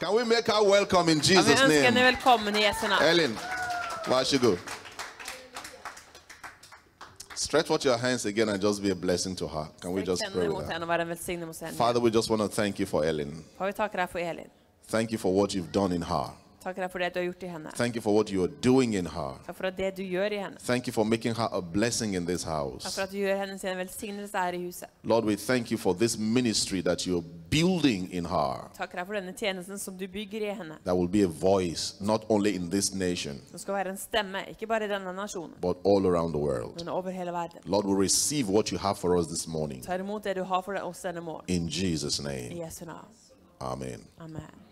Can we make her welcome in Ja, vi Jesus' ønsker henne name? velkommen i Jesu navn. Ellen, why she go? Stretch out your hands again and just be a blessing to her. Can we just pray with her? henne og være en velsignelse hos henne. Father, we just want to thank you for Ellen. Far, vi takker deg for Elin. Thank you for what you've done in her. Takker deg er for det du har gjort i henne. Thank you for what you are doing in her. For det du gjør i henne. Thank you for making her a blessing in this house. for at du gjør henne til en velsignelse her i huset. Lord, we thank you for this ministry that you're building in her. Takker deg for denne tjenesten som du bygger i henne. That will be a voice not only in this nation, Som skal være en stemme, ikke bare i denne nasjonen, but all around the world. men over hele verden. Lord, we receive what you have for us this morning. Ta imot det du har for oss denne morgen. In Jesus' I name. Jesu navn. Amen. Amen.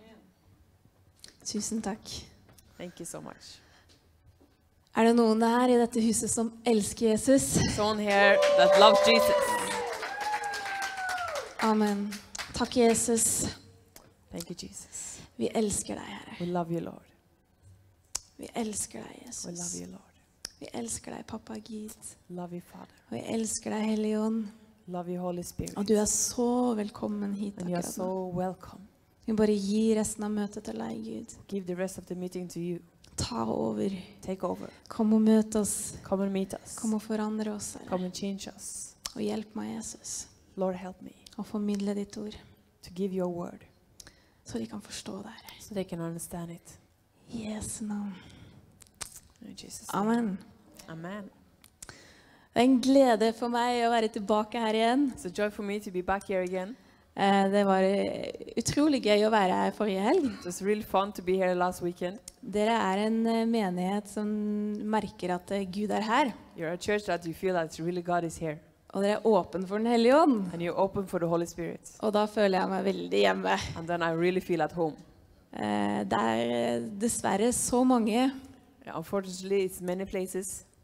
Tusen takk. Thank you so much. Er det noen her i dette huset som elsker Jesus? Someone here that loves Jesus. Amen. Takk, Jesus. Thank you, Jesus. Vi elsker deg, Herre. We love you, Lord. Vi elsker deg, Jesus. We love you, Lord. Vi elsker deg, pappa Gid. Love you, Father. Og vi elsker deg, Hellige Ånd. Love you, Holy Spirit. Og du er så velkommen hit And you are akkurat so nå. welcome. Vi bare gir resten av møtet til deg, Gud. Give the rest of the meeting to you. Ta over. Take over. Kom og møt oss. Come and meet us. Kom og forandre oss, Come and change us. Og hjelp meg, Jesus, Lord, help me Og formidle ditt ord, to give your word så de kan forstå det, Herre. so they can understand it. Navn. In Jesus' name. Amen. Amen. Det er en glede for meg å være tilbake her igjen. It's a joy for me to be back here again. Eh, Det var eh, utrolig gøy å være her forrige helg. Really. Dere er en eh, menighet som merker at Gud er her. Really. Og dere er åpen for Den hellige ånd. Og da føler jeg meg veldig hjemme. Really. Eh, Det er dessverre så mange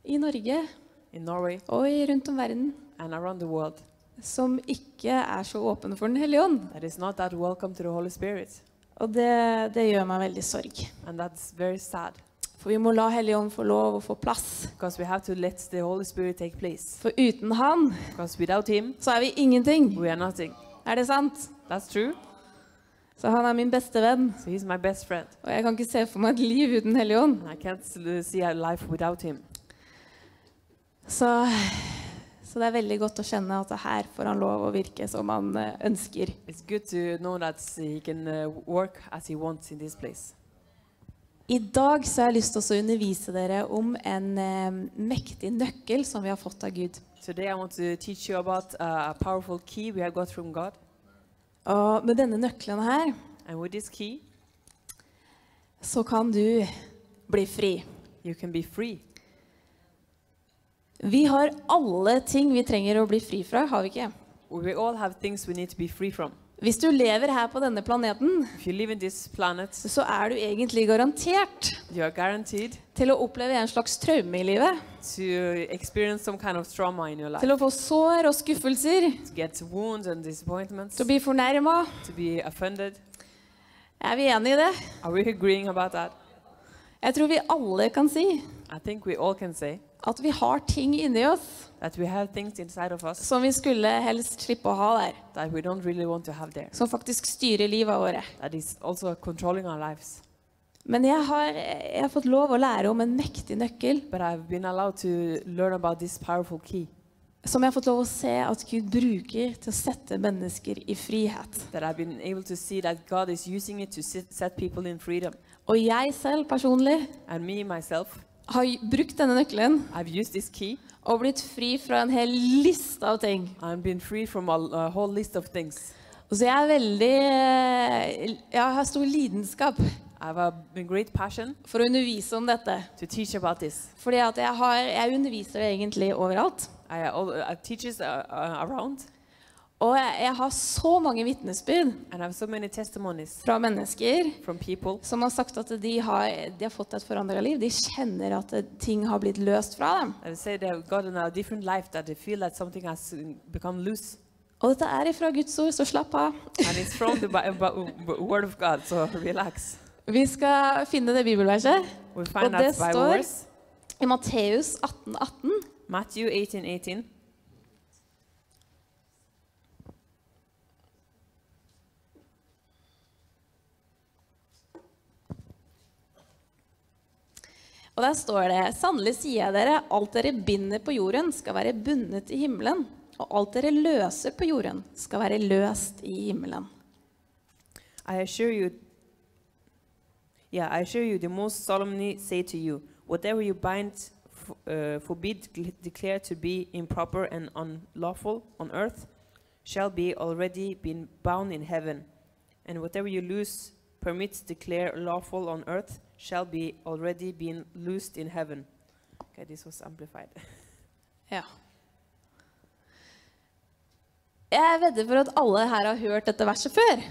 i Norge og rundt om verden som ikke er så åpne for Den hellige ånd. that is not that welcome to the Holy Spirit. Og det, det gjør meg veldig sorg. And that's very sad For vi må la Hellige ånd få lov å få plass. we have to let the Holy Spirit take place. For uten Han Him, så er vi ingenting. we are nothing. Er det sant? That's true. Så han er min beste venn. So He's my best friend. Og jeg kan ikke se for meg et liv uten Hellige ånd. I can't see a life without Him. Så, så det er veldig godt å kjenne at her får han lov å virke som han eh, ønsker. Place. I dag så har jeg lyst til å undervise dere om en eh, mektig nøkkel som vi har fått av Gud. Today I want to teach you about uh, a powerful key we have got from God. Og med denne nøkkelen her And with this key, så kan du bli fri. you can be free. Vi har alle ting vi trenger å bli fri fra, har vi ikke? We all have things we need to be free from. Hvis du lever her på denne planeten, If you live in this planet, så er du egentlig garantert you are guaranteed til å oppleve en slags traume i livet. to experience some kind of trauma in your life. Til å få sår og skuffelser. To get wounds and disappointments, Til å bli fornærma. to be offended. Er vi enige i det? Are we agreeing about that? Jeg tror vi alle kan si I think we all can say at vi har ting inni oss that we have things inside of us som vi skulle helst slippe å ha der. that we don't really want to have there. Som faktisk styrer livet våre. That is also controlling our lives. Men jeg har, jeg har fått lov å lære om en mektig nøkkel But I've been allowed to learn about this powerful key som jeg har fått lov å se at Gud bruker til å sette mennesker i frihet. Og jeg selv personlig And me, myself, har brukt denne nøkkelen I've used this key. og blitt fri fra en hel liste av ting. I've been free from a, a whole list of. Og så jeg er veldig eh, Jeg har stor lidenskap I have a, a great passion for å undervise om dette. to teach about this. Fordi at jeg, har, jeg underviser egentlig overalt. I, I teaches, uh, uh, around, Og jeg, jeg har så mange vitnesbyrd so fra mennesker som har sagt at de har, de har fått et forandra liv. De kjenner at ting har blitt løst fra dem. Og dette er ifra Guds ord, så slapp av. God, so. Vi skal finne det bibelverset Og det står- verse, i Matteus 18, 18. Matthew 18, 18. Og der står det Sannelig sier jeg dere, alt dere binder på jorden, skal være bundet i himmelen. Og alt dere løser på jorden, skal være løst i himmelen. I assure you, yeah, I assure you, the most solemnly say to you, whatever you bind, uh, forbid, declare to be improper and unlawful on earth, shall be already been bound in heaven, and whatever you loose, permit, declare lawful on earth, shall be already been loosed in heaven. Okay, this was amplified. Ja. Jeg vedder for at alle her har hørt dette verset før.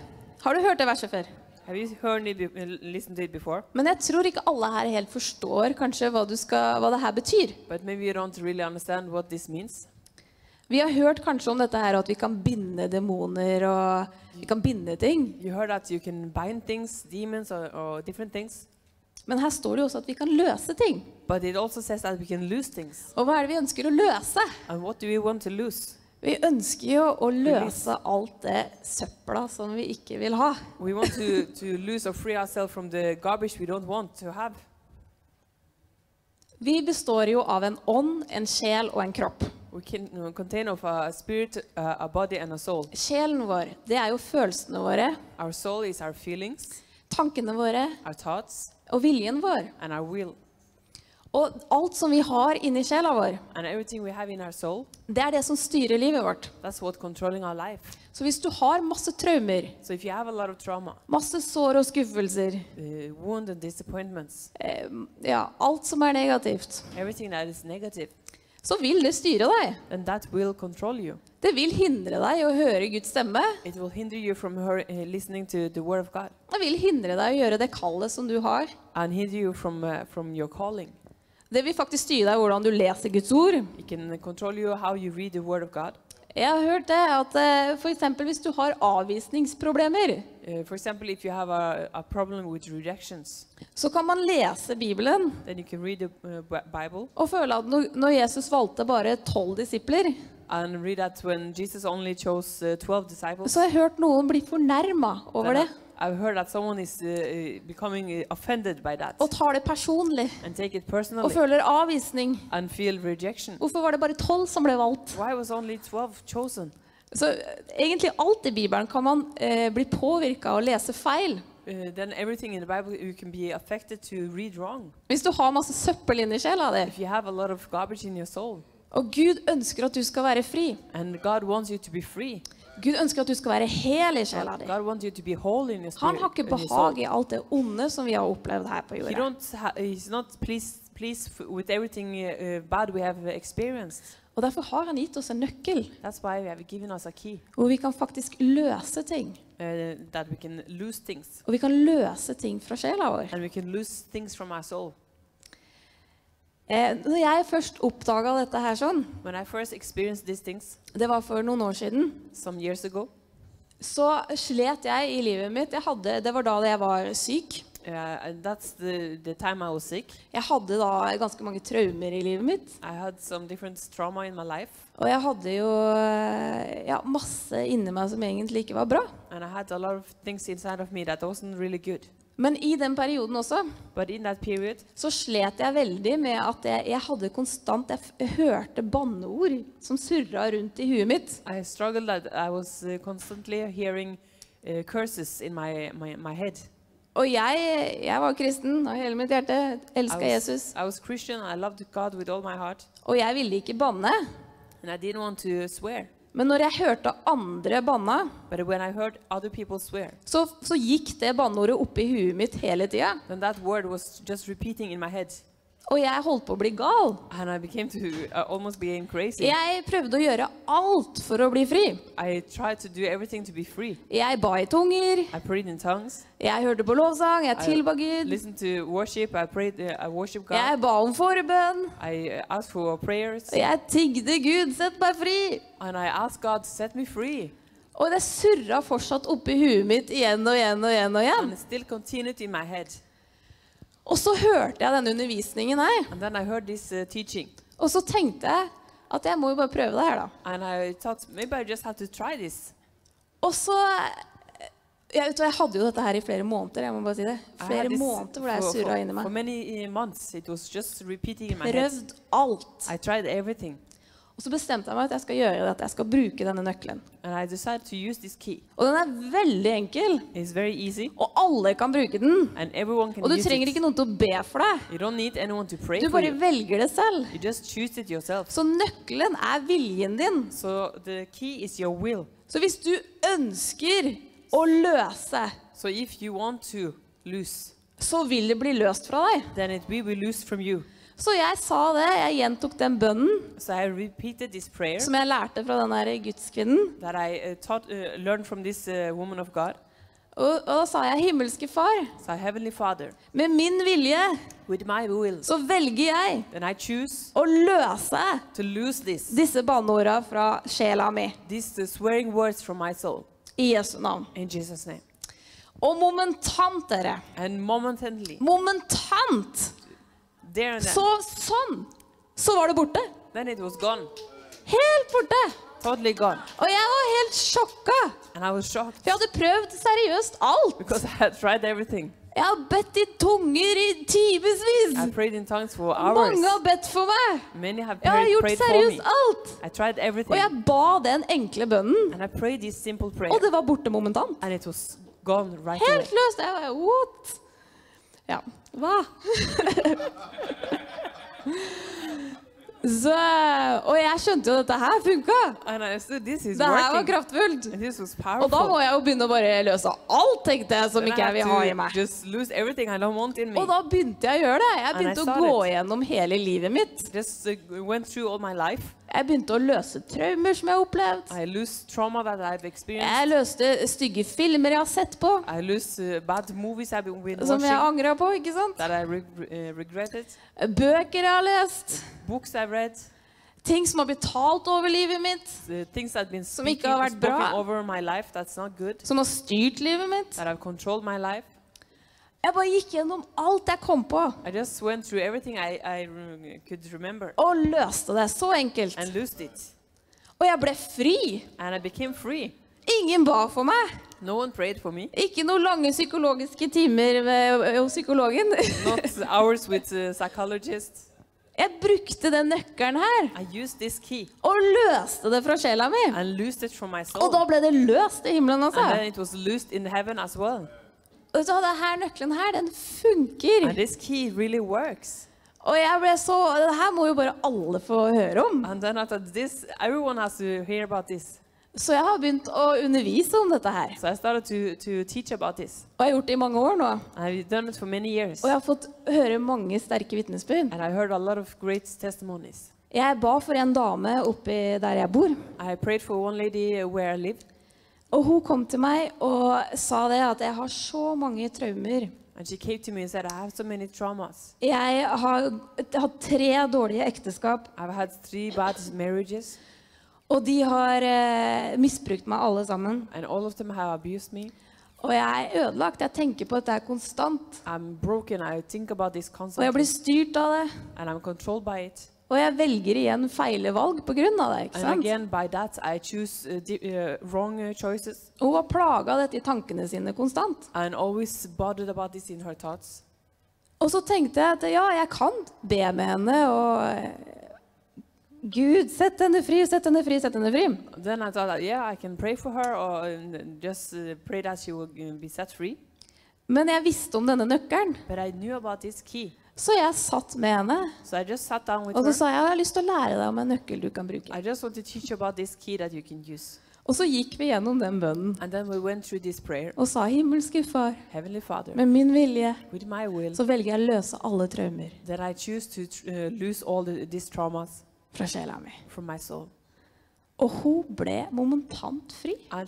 Har du hørt det verset før? Have you heard it, listened to it before? Men jeg tror ikke alle her helt forstår kanskje hva, du skal, hva det her betyr. But maybe you don't really understand what this means. Vi har hørt kanskje om dette her at vi kan binde demoner og vi kan binde ting. You heard that you can bind things, demons, or, or different things. Men her står det jo også at vi kan løse ting. But it also says that we can lose things. Og hva er det vi ønsker å løse? And what do we want to lose? Vi ønsker jo å løse alt det søpla som vi ikke vil ha. We want to, to lose or free ourselves from the garbage we don't want to have. Vi består jo av en ånd, en sjel og en kropp. We can uh, contain of a spirit, uh, a body, and a soul. Sjelen vår, det er jo følelsene våre, Our soul is our feelings, tankene våre our thoughts, og viljen vår. and our will. Og alt som vi har inni sjela vår, soul, det er det som styrer livet vårt. Så hvis du har masse traumer, So trauma, masse sår og skuffelser, uh, ja, alt som er negativt, så vil det styre deg. that will control you. Det vil hindre deg å høre Guds stemme. It will hinder you from her, listening to the word of God Det vil hindre deg å gjøre det kallet som du har. and hinder you from, uh, from your calling. Det vil faktisk styre deg hvordan du leser Guds ord. It can control you how you read the word of God. Jeg har hørt det at f.eks. hvis du har avvisningsproblemer, Uh, for example, if you have a, a problem with rejections, så kan man lese Bibelen then you can read the uh, Bible og føle at når, Jesus valgte bare tolv disipler, and read that when Jesus only chose uh, 12 disciples. så har jeg hørt noen bli fornærma over then det I've heard that someone is uh, uh, becoming offended by that og tar det personlig and take it og føler avvisning. and feel rejection. Hvorfor var det bare tolv som ble valgt? Why was only 12 chosen? Så eh, egentlig alt i Bibelen kan man eh, bli påvirka og lese feil. Uh, then everything in the Bible you can be affected to read wrong. Hvis du har masse søppel inni sjela di, If you have a lot of garbage in your soul og Gud ønsker at du skal være fri and God wants you to be free, Gud ønsker at du skal være hel i sjela di. Han har ikke behag i alt det onde som vi har opplevd her på jorda. uh, uh. Og Derfor har han gitt oss en nøkkel hvor vi kan faktisk løse ting. uh, Og vi kan løse ting fra sjela vår. and we can lose things from our soul. Eh, når jeg først oppdaga dette her sånn, things det var for noen år siden, ago, så slet jeg i livet mitt. Hadde, det var da jeg var syk. uh, the, the was. Jeg hadde da ganske mange traumer i livet mitt. I had some different trauma in my life, Og jeg hadde jo eh, ja, masse inni meg som egentlig ikke var bra. and I had a lot of things inside of me that wasn't really good. Men i den perioden også period, så slet jeg veldig med at jeg, jeg hadde konstant Jeg, jeg hørte banneord som surra rundt i huet mitt. I I was uh, hearing uh, in my, my, my head. Og jeg, jeg var kristen av hele mitt hjerte. Elska Jesus. I was Christian. I loved God with all my heart, Og jeg ville ikke banne. and I didn't want to swear. Men når jeg hørte andre people swear, så, så gikk det banneordet oppi huet mitt hele tida. Og jeg holdt på å bli gal. to uh. Jeg prøvde å gjøre alt for å bli fri. Jeg ba i tunger, jeg hørte på lovsang, jeg tilba Gud. worship. I prayed. Uh. Jeg ba om forbønn. Uh, for jeg tigde Gud, sett meg fri. God set me. Og det surra fortsatt oppi huet mitt igjen og igjen og igjen. Og igjen. Og så hørte jeg denne undervisningen her. This uh, teaching, Og så tenkte jeg at jeg må jo bare prøve det her, da. thought maybe I just have to try this. Og så Jeg, vet, hva, jeg hadde jo dette her i flere måneder. jeg må bare si det. Flere this måneder hvor jeg for, surra inni meg. my. Prøvd alt. Og så bestemte jeg meg at jeg skal gjøre dette. Jeg skal bruke denne nøkkelen. And I decided to use this key. Og den er veldig enkel. It's very easy. Og alle kan bruke den. And everyone can Og du trenger ikke noen til å be for deg. You don't need anyone to pray Du bare velger det selv. You just choose it yourself. Så nøkkelen er viljen din. So the key is your will. Så hvis du ønsker å løse, So if you want to lose, så vil det bli løst fra deg. Så jeg sa det. Jeg gjentok den bønnen So prayer som jeg lærte fra den der gudskvinnen. I uh, taught, uh, this uh, God. Og, og da sa jeg, himmelske far, So Father, med min vilje will, så velger jeg å løse this, disse banneorda fra sjela mi. uh. I Jesu navn. Jesus' name. Og momentant, dere. Momentant! There and then, Så sånn! Så var det borte. then it was gone. Helt borte. Totally gone. Og jeg var helt sjokka. And I was shocked For jeg hadde prøvd seriøst alt. because I had tried everything. Jeg har bedt i tunger i timevis. I prayed in tongues for hours. Mange har bedt for meg. Many have Jeg har gjort seriøst alt. I tried Og jeg ba den enkle bønnen, And I prayed this simple prayer. og det var borte momentant. And it was gone right away. Helt løst. Jeg var what? Ja. Hva? Så, og jeg skjønte jo at dette her funka. Is Det her var kraftfullt. Og da må jeg jo begynne å bare løse alt, tenkte jeg, som ikke jeg vil ha i meg. Og da begynte jeg å gjøre det. Jeg begynte å gå gjennom hele livet mitt. Just uh, Jeg begynte å løse traumer som jeg har opplevd. I lose trauma that I've experienced. Jeg løste stygge filmer jeg har sett på, I lose uh, bad movies I've been been som jeg watching angra på. ikke sant? that I re uh, regretted. Bøker jeg har lest. Books I've read. Ting som har blitt talt over livet mitt. Been Som ikke har vært bra. over my life that's not good. Som har styrt livet mitt. That I've controlled my life. Jeg bare gikk gjennom alt jeg kom på, I just went through everything I, I could remember og løste det. Så enkelt. and lost it. Og jeg ble fri. And I became free. Ingen ba for meg. No one prayed for me. Ikke noen lange psykologiske timer hos psykologen. Not hours with a psychologist. Jeg brukte den nøkkelen her og løste det fra sjela mi. Og da ble det løst i himmelen And then du hva, det her nøkkelen her, den funker. And this key really works. Og jeg ble så Det her må jo bare alle få høre om. And then after this, everyone has to hear about this. Så jeg har begynt å undervise om dette her. So I started to, to teach about this. Og jeg har gjort det i mange år nå. I've done it for many years. Og jeg har fått høre mange sterke vitnesbyrd. And I heard a lot of great testimonies. Jeg ba for en dame oppi der jeg bor. I prayed for one lady where I live. Og hun kom til meg og sa det at jeg har så mange traumer. And she came to me and said, I have so many traumas. Jeg har hatt tre dårlige ekteskap, I've had three bad marriages. og de har eh, misbrukt meg alle sammen. And all of them have abused me. Og jeg er ødelagt. Jeg tenker på dette konstant. I'm broken. I think about this Og jeg blir styrt av det. And I'm controlled by it. Og jeg velger igjen feile valg av det. ikke sant? again, by that, I choose uh, di- uh, wrong uh. Hun har plaga dette i tankene sine konstant. Og så tenkte jeg at ja, jeg kan be med henne og eh, Gud, sett henne fri, sett henne fri, sett henne fri. Then I thought, that, yeah, I can pray for her or uh, just uh, pray that she will be set free. Men jeg visste om denne nøkkelen, But I knew about this key. Så jeg satt med henne. So Og så sa jeg jeg har lyst til å lære deg om en nøkkel du kan bruke. Og så gikk vi gjennom den bønnen we og sa himmelske far, Father, med min vilje will, så velger jeg å løse alle traumer uh, fra sjela mi. Og hun ble momentant fri. Uh,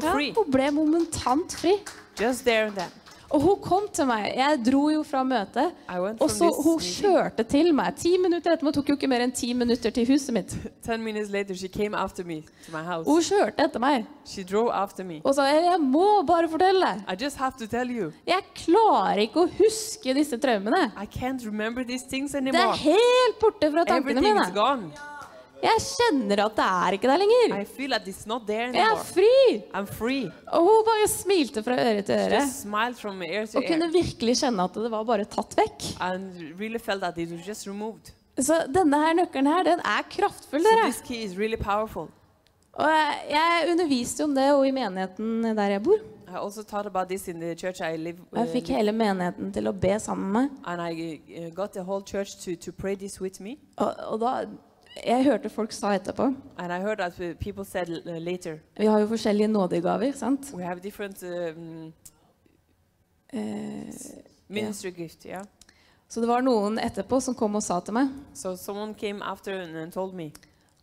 Ja, hun ble momentant fri. just there and then. Og hun kom til meg. Jeg dro jo fra møtet. Og så hun kjørte til meg. Ti minutter etterpå tok jo ikke mer enn ti minutter til huset mitt. Later, me. Hun kjørte etter meg og sa jeg må bare fortelle. You, Jeg klarer ikke å huske disse traumene. Det er helt borte fra tankene mine. Jeg kjenner at det er ikke der lenger. I feel that it's not there Jeg er fri. I'm free. Og hun bare smilte fra øre til øre. Just smiled from ear to Og kunne virkelig kjenne at det var bare tatt vekk. And really felt that it was just removed. Så denne her nøkkelen her, den er kraftfull, So dere. this key is really powerful. Og jeg, jeg underviste om det og i menigheten der jeg bor. I also thought about this in the church I live Og jeg uh, fikk hele menigheten til å be sammen med meg. and I uh, got the whole church to, to pray this with me. Og, og da Jeg hørte folk sa etterpå And I heard that people said uh, later, Vi har jo forskjellige nådegaver, sant? we have different um, Eh, ministry gift, yeah. så det var noen etterpå som kom og sa til meg So someone came after and, and told me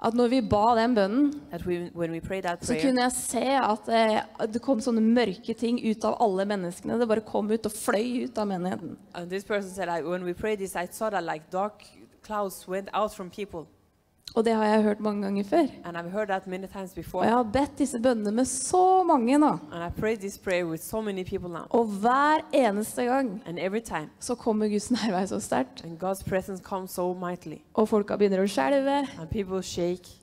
at når vi ba den bønnen, we, we prayer, så kunne jeg se at eh, det kom sånne mørke ting ut av alle menneskene. Det bare kom ut og fløy ut av menigheten. and this person said, I, when we prayed this, I saw that like Og det har jeg hørt mange ganger før. Og jeg har bedt disse bønnene med så mange nå. So. Og hver eneste gang time, så kommer Guds nærvær så sterkt. so. Og folka begynner å skjelve.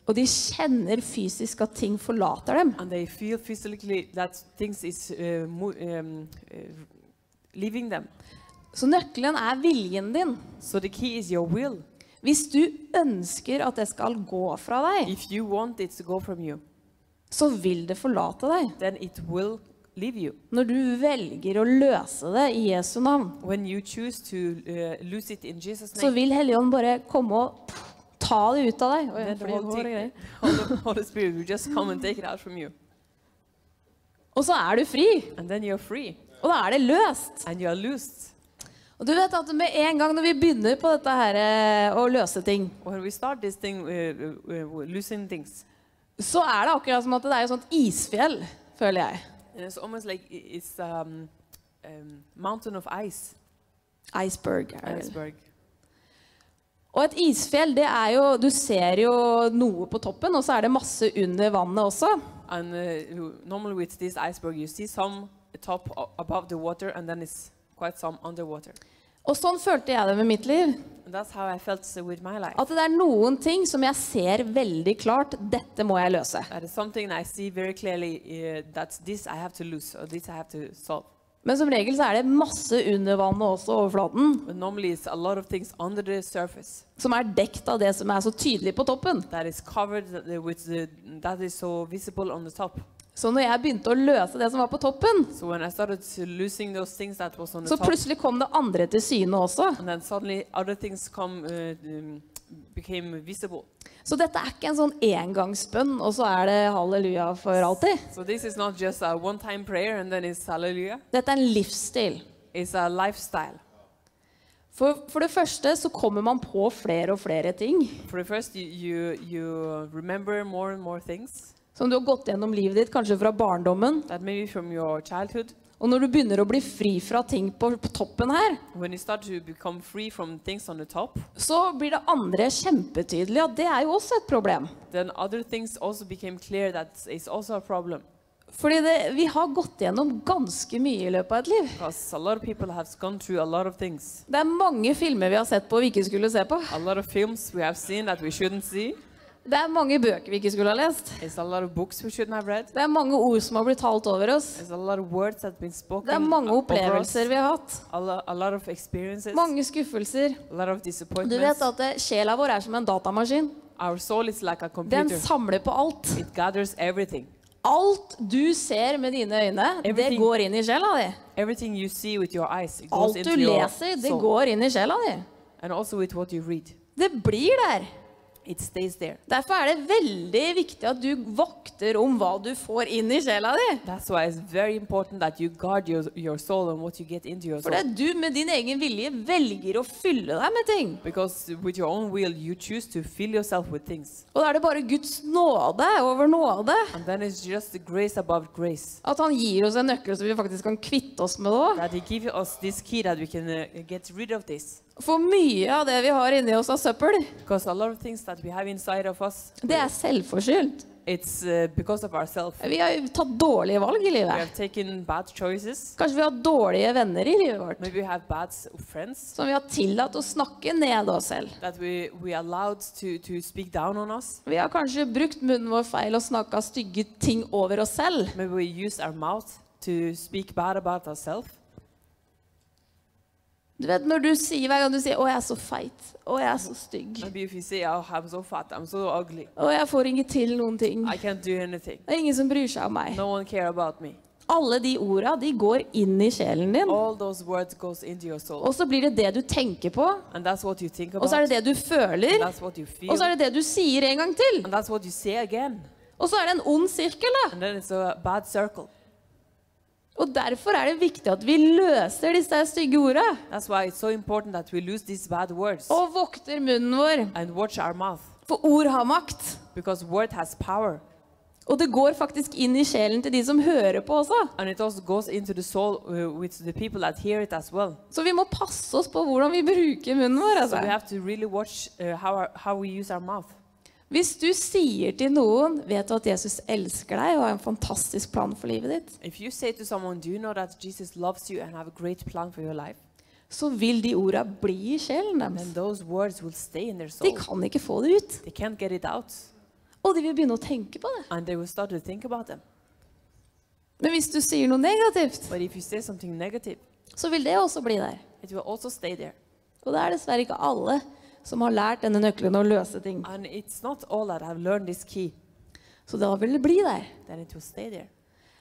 Og de kjenner fysisk at ting forlater dem. and they feel physically that things is uh, um, uh, leaving them. Så nøkkelen er viljen din. So the key is your will. Hvis du ønsker at det skal gå fra deg, If you want it to go from you, så vil det forlate deg. then it will leave you. Når du velger å løse det i Jesu navn, When you choose to uh, lose it in Jesus' så name, vil Helligånden bare komme og ta det ut av deg. Oi, then the fordi whole hår og thing, greier. Holy, Holy Spirit will just come and take it out from you. Og så er du fri. And then you're free, Og da er det løst. and you're loosed. Og du vet at med en gang når vi begynner på dette her eh, å løse ting, When we start this thing, uh, uh, uh, things, så er det akkurat som at det er et sånt isfjell, føler jeg. and it's almost like it's um, um, mountain of ice, Iceberg. Er iceberg. Og et isfjell, det er jo Du ser jo noe på toppen, og så er det masse under vannet også. And uh, normally with this iceberg, you see some top above the water, and then it's quite some underwater. Og sånn følte jeg det med mitt liv. And that's how I felt with my life. At det er noen ting som jeg ser veldig klart dette må jeg løse. That is something I see very clearly that this I have to lose, or this I have to solve. Men som regel så er det masse under vannet også, overflaten, But normally it's a lot of things under the surface som er dekt av det som er så tydelig på toppen. that is covered with the, that is so Så når jeg begynte å løse det som var på toppen, So så top, plutselig kom det andre til syne også. and then suddenly other things come uh, um, visible. Så dette er ikke en sånn engangsbønn, og så er det halleluja for alltid. So this is not just a one-time prayer and then it's. Dette er en livsstil. It's a. For, for det første så kommer man på flere og flere ting For det første, you you remember more and more things som du har gått gjennom livet ditt, kanskje fra barndommen. that maybe from your childhood. Og når du begynner å bli fri fra ting på, på toppen her, When you start to become free from things on the top, så blir det andre kjempetydelig at det er jo også et problem. then other things also became clear that it's also a problem. Fordi det, vi har gått gjennom ganske mye i løpet av et liv. Because a lot of people have gone through a lot of things. Det er mange filmer vi har sett på vi ikke skulle se på. Det er mange bøker vi ikke skulle ha lest. Det er mange ord som har blitt talt over oss. Det er mange opplevelser vi har hatt. A, lot of. Mange skuffelser. A lot of Du vet at det, sjela vår er som en datamaskin. Our soul is like a Den samler på alt. It gathers everything. Alt du ser med dine øyne, det går inn i sjela di. Everything you see with your eyes, Alt du leser, det går inn i sjela di. And also with what you read. Det blir der. It stays there. Derfor er det veldig viktig at du vokter om hva du får inn i sjela di. That's why it's very important that you guard your, your soul and what you get into your For det du med din egen vilje velger å fylle deg med ting. Because with your own will, you choose to fill yourself with things. Og da er det bare Guds nåde over nåde. And then it's just the grace above grace. At han gir oss en nøkkel så vi faktisk kan kvitte oss med det òg. For mye av det vi har inni oss av søppel, us, det er selvforskyldt. It's uh, because of ourselves. Vi har tatt dårlige valg i We livet. have taken bad choices. Kanskje vi har dårlige venner i livet vårt. Maybe we have bad friends Som vi har tillatt å snakke ned oss selv. that we, we allowed to, to speak down on us. Vi har kanskje brukt munnen vår feil og snakka stygge ting over oss selv. Maybe we used our mouth to speak bad about ourselves. Du vet når du sier hver gang du sier 'Å, jeg er så feit', 'Å, jeg er så stygg', Maybe if you say, oh, I'm so fat, I'm so ugly, 'Å, jeg får ikke til noen ting', I can't do anything. det er ingen som bryr seg om meg. No one care about me. Alle de orda, de går inn i sjelen din. All those words goes into your soul. Og så blir det det du tenker på, And that's what you think og så er det det du And føler, that's what you feel. og så er det det du sier en gang til. And that's what you say again. Og så er det en ond sirkel, da. And then it's a bad circle. Og derfor er det viktig at vi løser disse stygge orda. It's so Og vokter munnen vår. and watch our mouth. For ord har makt. Word has power. Og det går faktisk inn i sjelen til de som hører på også. Soul uh, well. Så vi må passe oss på hvordan vi bruker munnen vår. So we Altså. have to really watch uh, how, our, how Hvis du sier til noen vet du at Jesus elsker deg og har en fantastisk plan for livet ditt, someone, you know life? så vil de orda bli i sjelen deres. De kan ikke få det ut. Og de vil begynne å tenke på det. Men hvis du sier noe negativt, negative, så vil det også bli der. Og det er dessverre ikke alle som har lært denne nøkkelen å løse ting. And it's not all that have learned this key, Så da vil det bli der. then it will stay there.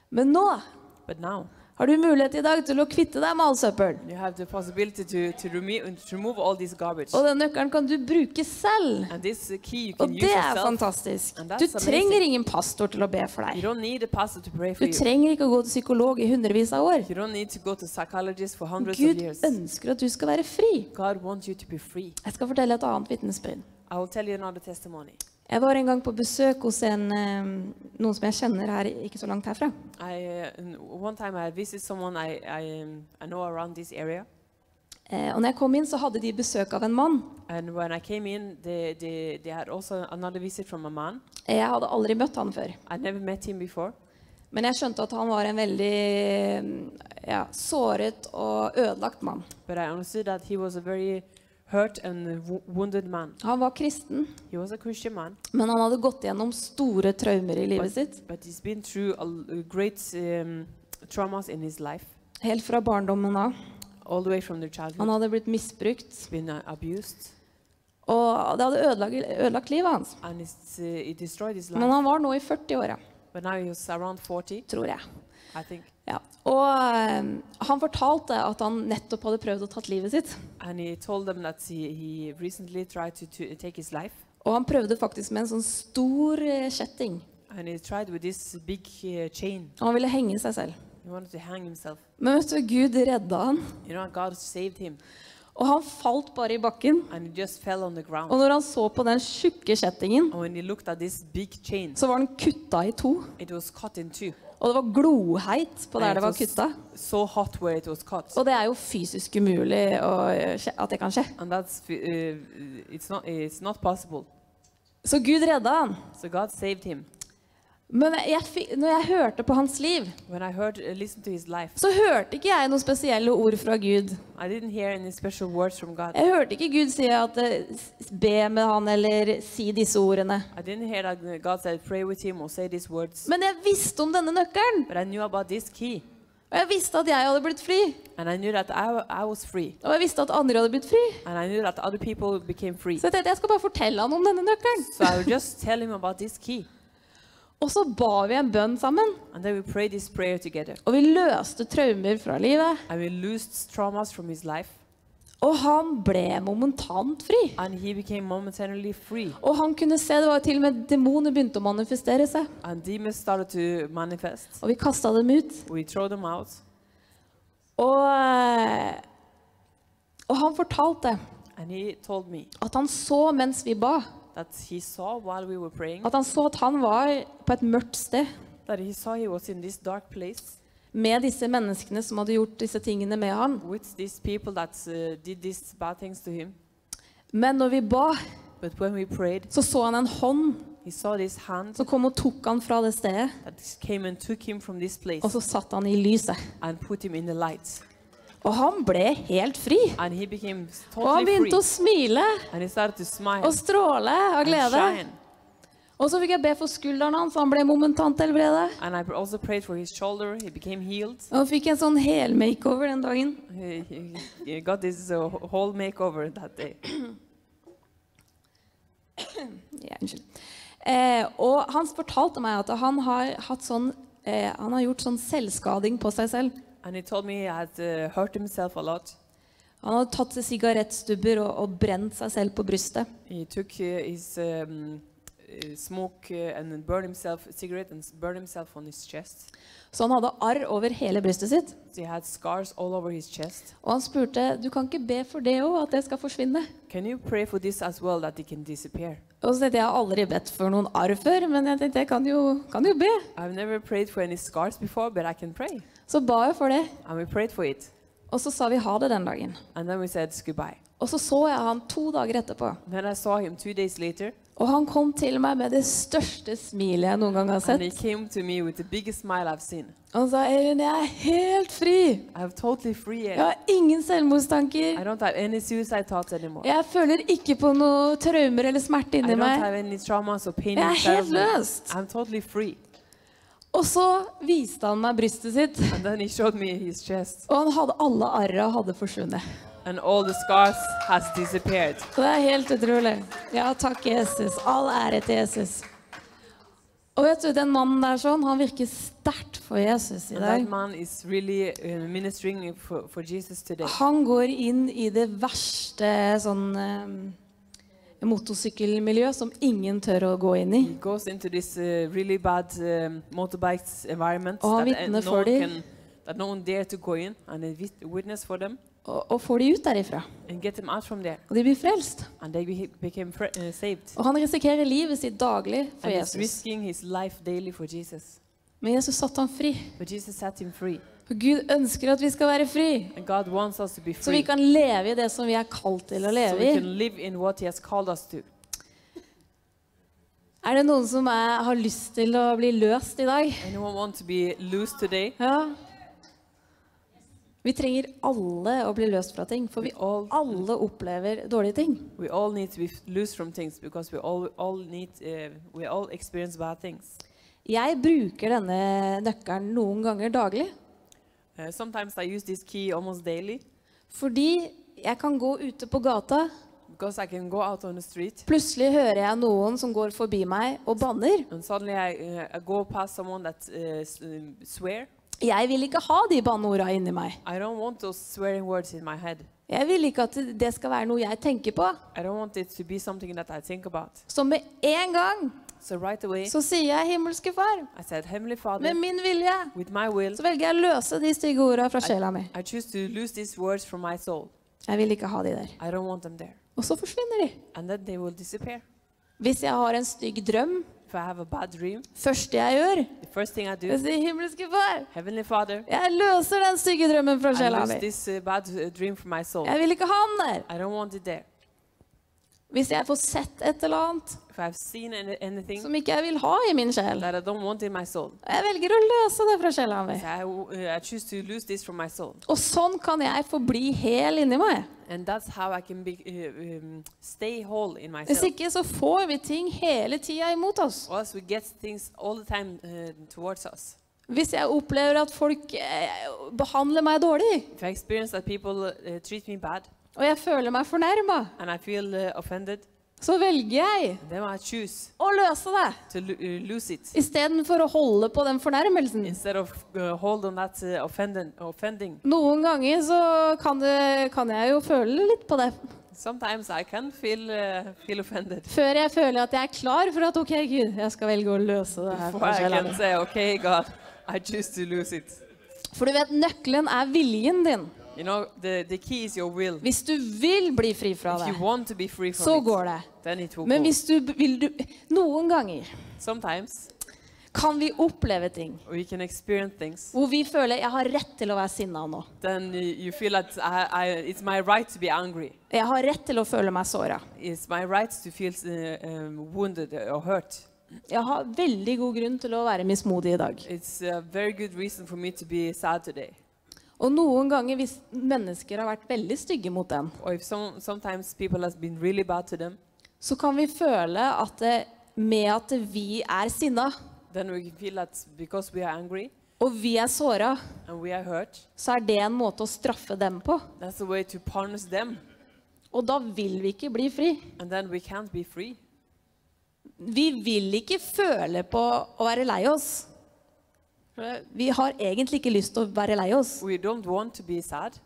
Men nå But now, har du mulighet i dag til å kvitte deg med all søppel. you have the possibility to, to, remo- to remove all this garbage. Og den nøkkelen kan du bruke selv. And this key you Og use det er yourself. fantastisk. And Du amazing. trenger ingen pastor til å be for You deg. don't need a pastor to pray for Du trenger ikke å gå til psykolog i hundrevis av år. You don't need to go to psychologist for hundreds Gud of years. ønsker at du skal være fri. God wants you to be free. Jeg skal fortelle et annet vitnesbyrd. I will tell you another testimony. Jeg var en gang på besøk hos en, eh, noen som jeg kjenner her ikke så langt herfra. I one time I visited someone I I, um, I know around this area, Eh, Og når jeg kom inn, så hadde de besøk av en mann. and when I came in, they, they they had also another visit from a man. Jeg hadde aldri møtt han før. I never met him before, Men jeg skjønte at han var en veldig ja, såret og ødelagt mann. but I understood that he was a very hurt and wounded man. Han var kristen, He was a Christian man, men han hadde gått gjennom store traumer i livet sitt. but he's been through a, l- great um, traumas in his life, Helt fra barndommen av. all the way from their Han hadde blitt misbrukt. He's been uh, abused, Og det hadde ødelagt, ødelagt livet hans. and it's, uh, it destroyed his Men han var nå i 40-åra, But now he around 40, tror jeg. I think. Ja. Og eh, han fortalte at han nettopp hadde prøvd å tatt livet sitt. He he, to, to. Og han prøvde faktisk med en sånn stor eh, kjetting. Big uh, og Han ville henge seg selv. Men vet du, Gud redda han. You know. Og han falt bare i bakken. Og når han så på den tjukke kjettingen, chain, så var den kutta i to. Og det var gloheit på der det var kutta. so hot where it was cut. Og det er jo fysisk umulig å, at det kan skje. And that's, uh, it's, not, it's not possible. Så Gud redda han. So God saved him. Men jeg, når jeg hørte på hans liv, heard, uh, life, så hørte ikke jeg noen spesielle ord fra Gud. Jeg hørte ikke Gud si at s- be med han eller si disse ordene. Said, him. Men jeg visste om denne nøkkelen. Og jeg visste at jeg hadde blitt fri. I I. Og jeg visste at andre hadde blitt fri. Så jeg tenkte jeg skal bare fortelle han om denne nøkkelen. So Og så ba vi en bønn sammen. Og vi løste traumer fra livet. Og han ble momentant fri. Og han kunne se det var til og med demoner begynte å manifestere seg. Manifest. Og vi kasta dem ut. Og, eh, og han fortalte at han så mens vi ba, that he saw while we praying, at han så at han var på et mørkt sted he he was in this dark place med disse menneskene som hadde gjort disse tingene med han. with these people that uh, did these bad things to him. Men når vi ba, But when we prayed, så så han en hånd he saw this hand så kom og tok han fra det stedet, that came and took him from this place og så satte han i lyset. Og han ble helt fri. Totally Og han begynte free. å smile og stråle av glede. Og så fikk jeg be for skulderen hans, han ble momentant helbredet. Shoulder. Og han fikk en sånn helmakeover den dagen. He, he, he this uh, whole makeover that day. Ja, unnskyld. Eh, og han fortalte meg at han har, sånn, eh, han har gjort sånn selvskading på seg selv. And he told me he had uh, hurt himself a lot. Han hadde tatt seg sigarettstubber og, og brent seg selv på brystet. He took uh, his um, smoke uh, and burn himself cigarette and burn himself on his chest. Så han hadde arr over hele brystet sitt. So he had scars all over his chest. Og han spurte du kan ikke be for det òg, at det skal forsvinne. Can you pray for this as well, that it can disappear? Og så tenkte jeg jeg har aldri bedt for noen arr før, men jeg tenkte jeg kan jo, kan jo be. I've never prayed for any scars before, but I can pray. Så ba jeg for det. And we prayed for it. Og så sa vi ha det den dagen. Said. Og så så jeg han to dager etterpå. Later, Og han kom til meg med det største smilet jeg noen gang har sett. Og han sa Eirin, jeg er helt fri. Totally free. Jeg har ingen selvmordstanker. Jeg føler ikke på noe traumer eller smerte inni meg. traumas Jeg er helt løst. Totally. Og så viste han meg brystet sitt, And then he showed me his chest, og han hadde alle arra hadde forsvunnet. and all the scars has disappeared. Så det er helt utrolig. Ja, takk, Jesus. All ære til Jesus. Og vet du, den mannen der sånn, han virker sterkt for Jesus i dag. that man is really uh, for, for Jesus. Han går inn i det verste sånn eh, motorsykkelmiljø som ingen tør å gå inn i. This uh, really bad um, Og han uh, vitner for dem. no one dare to go in, and a wit- witness for them Og, og får de ut derifra. Og de blir frelst. Fre- uh. Og han risikerer livet sitt daglig for And Jesus. for Jesus. Men Jesus satte ham fri. For Gud ønsker at vi skal være fri. Så vi kan leve i det som vi er kalt til å leve i. Er det noen som er, har lyst til å bli løst i dag? Ja. Vi trenger alle å bli løst fra ting, for vi all, alle opplever dårlige ting. we all need to be loose from things because we all, all need, uh, we all experience bad things. Jeg bruker denne nøkkelen noen ganger daglig, Uh, sometimes I use this key almost daily fordi jeg kan gå ute på gata, because I can go out on the street plutselig hører jeg noen som går forbi meg og banner. and suddenly I, uh, I go past someone that uh, um, swear. Jeg vil ikke ha de banneorda inni meg. I don't want those swearing words in my head. Jeg vil ikke at det skal være noe jeg tenker på. I don't want it to be something that I think about. Så med en gang So right away, så sier jeg himmelske far, I said, Heavenly Father, med min vilje, with my will, så velger jeg å løse de stygge orda fra sjela mi. I choose to lose these words from my soul. Jeg vil ikke ha de der. I don't want them there. Og så forsvinner de. And then they will disappear. Hvis jeg har en stygg drøm, If I have a bad dream, første jeg gjør, the first thing I do, jeg sier himmelske far, Heavenly Father, jeg løser den stygge drømmen fra I sjela mi. this uh, bad uh, dream from my soul. Jeg vil ikke ha den der. I don't want it there. Hvis jeg får sett et eller annet anything som ikke jeg vil ha i min sjel, soul, jeg velger å løse det fra sjela mi. Uh. Og sånn kan jeg forbli hel inni meg. Be, uh, um, Hvis ikke så får vi ting hele tida imot oss. Time uh, us. Hvis jeg opplever at folk uh, behandler meg dårlig, If I that people uh, treat me bad og jeg føler meg fornærma, uh, så velger jeg å løse det. uh, lose it Istedenfor å holde på den fornærmelsen. of uh, on that uh, offending, offending. Noen ganger så kan, det, kan jeg jo føle litt på det. Sometimes I can feel uh, feel offended Før jeg føler at jeg er klar for at OK, Gud, jeg skal velge å løse det her. say, okay, God, I choose to. For du vet, nøkkelen er viljen din. You know, the, the key is your will. Hvis du vil bli fri fra If det, want to be free så går det. then it will Men go. hvis du b- vil du Noen ganger Sometimes kan vi oppleve ting we can experience things. hvor vi føler jeg har rett til å være sinna nå. Then you, you feel that I, I, it's my right to be angry. Jeg har rett til å føle meg såra. It's my right to feel uh, um, wounded or hurt. Jeg har veldig god grunn til å være mismodig i dag. It's a very good reason for me to be sad today. Og noen ganger hvis mennesker har vært veldig stygge mot dem, some, really them, så kan vi føle at det, med at vi er sinna, angry og vi er såra, så er det en måte å straffe dem på. Og da vil vi ikke bli fri. Vi vil ikke føle på å være lei oss. Vi har egentlig ikke lyst til å være lei oss We don't want to be sad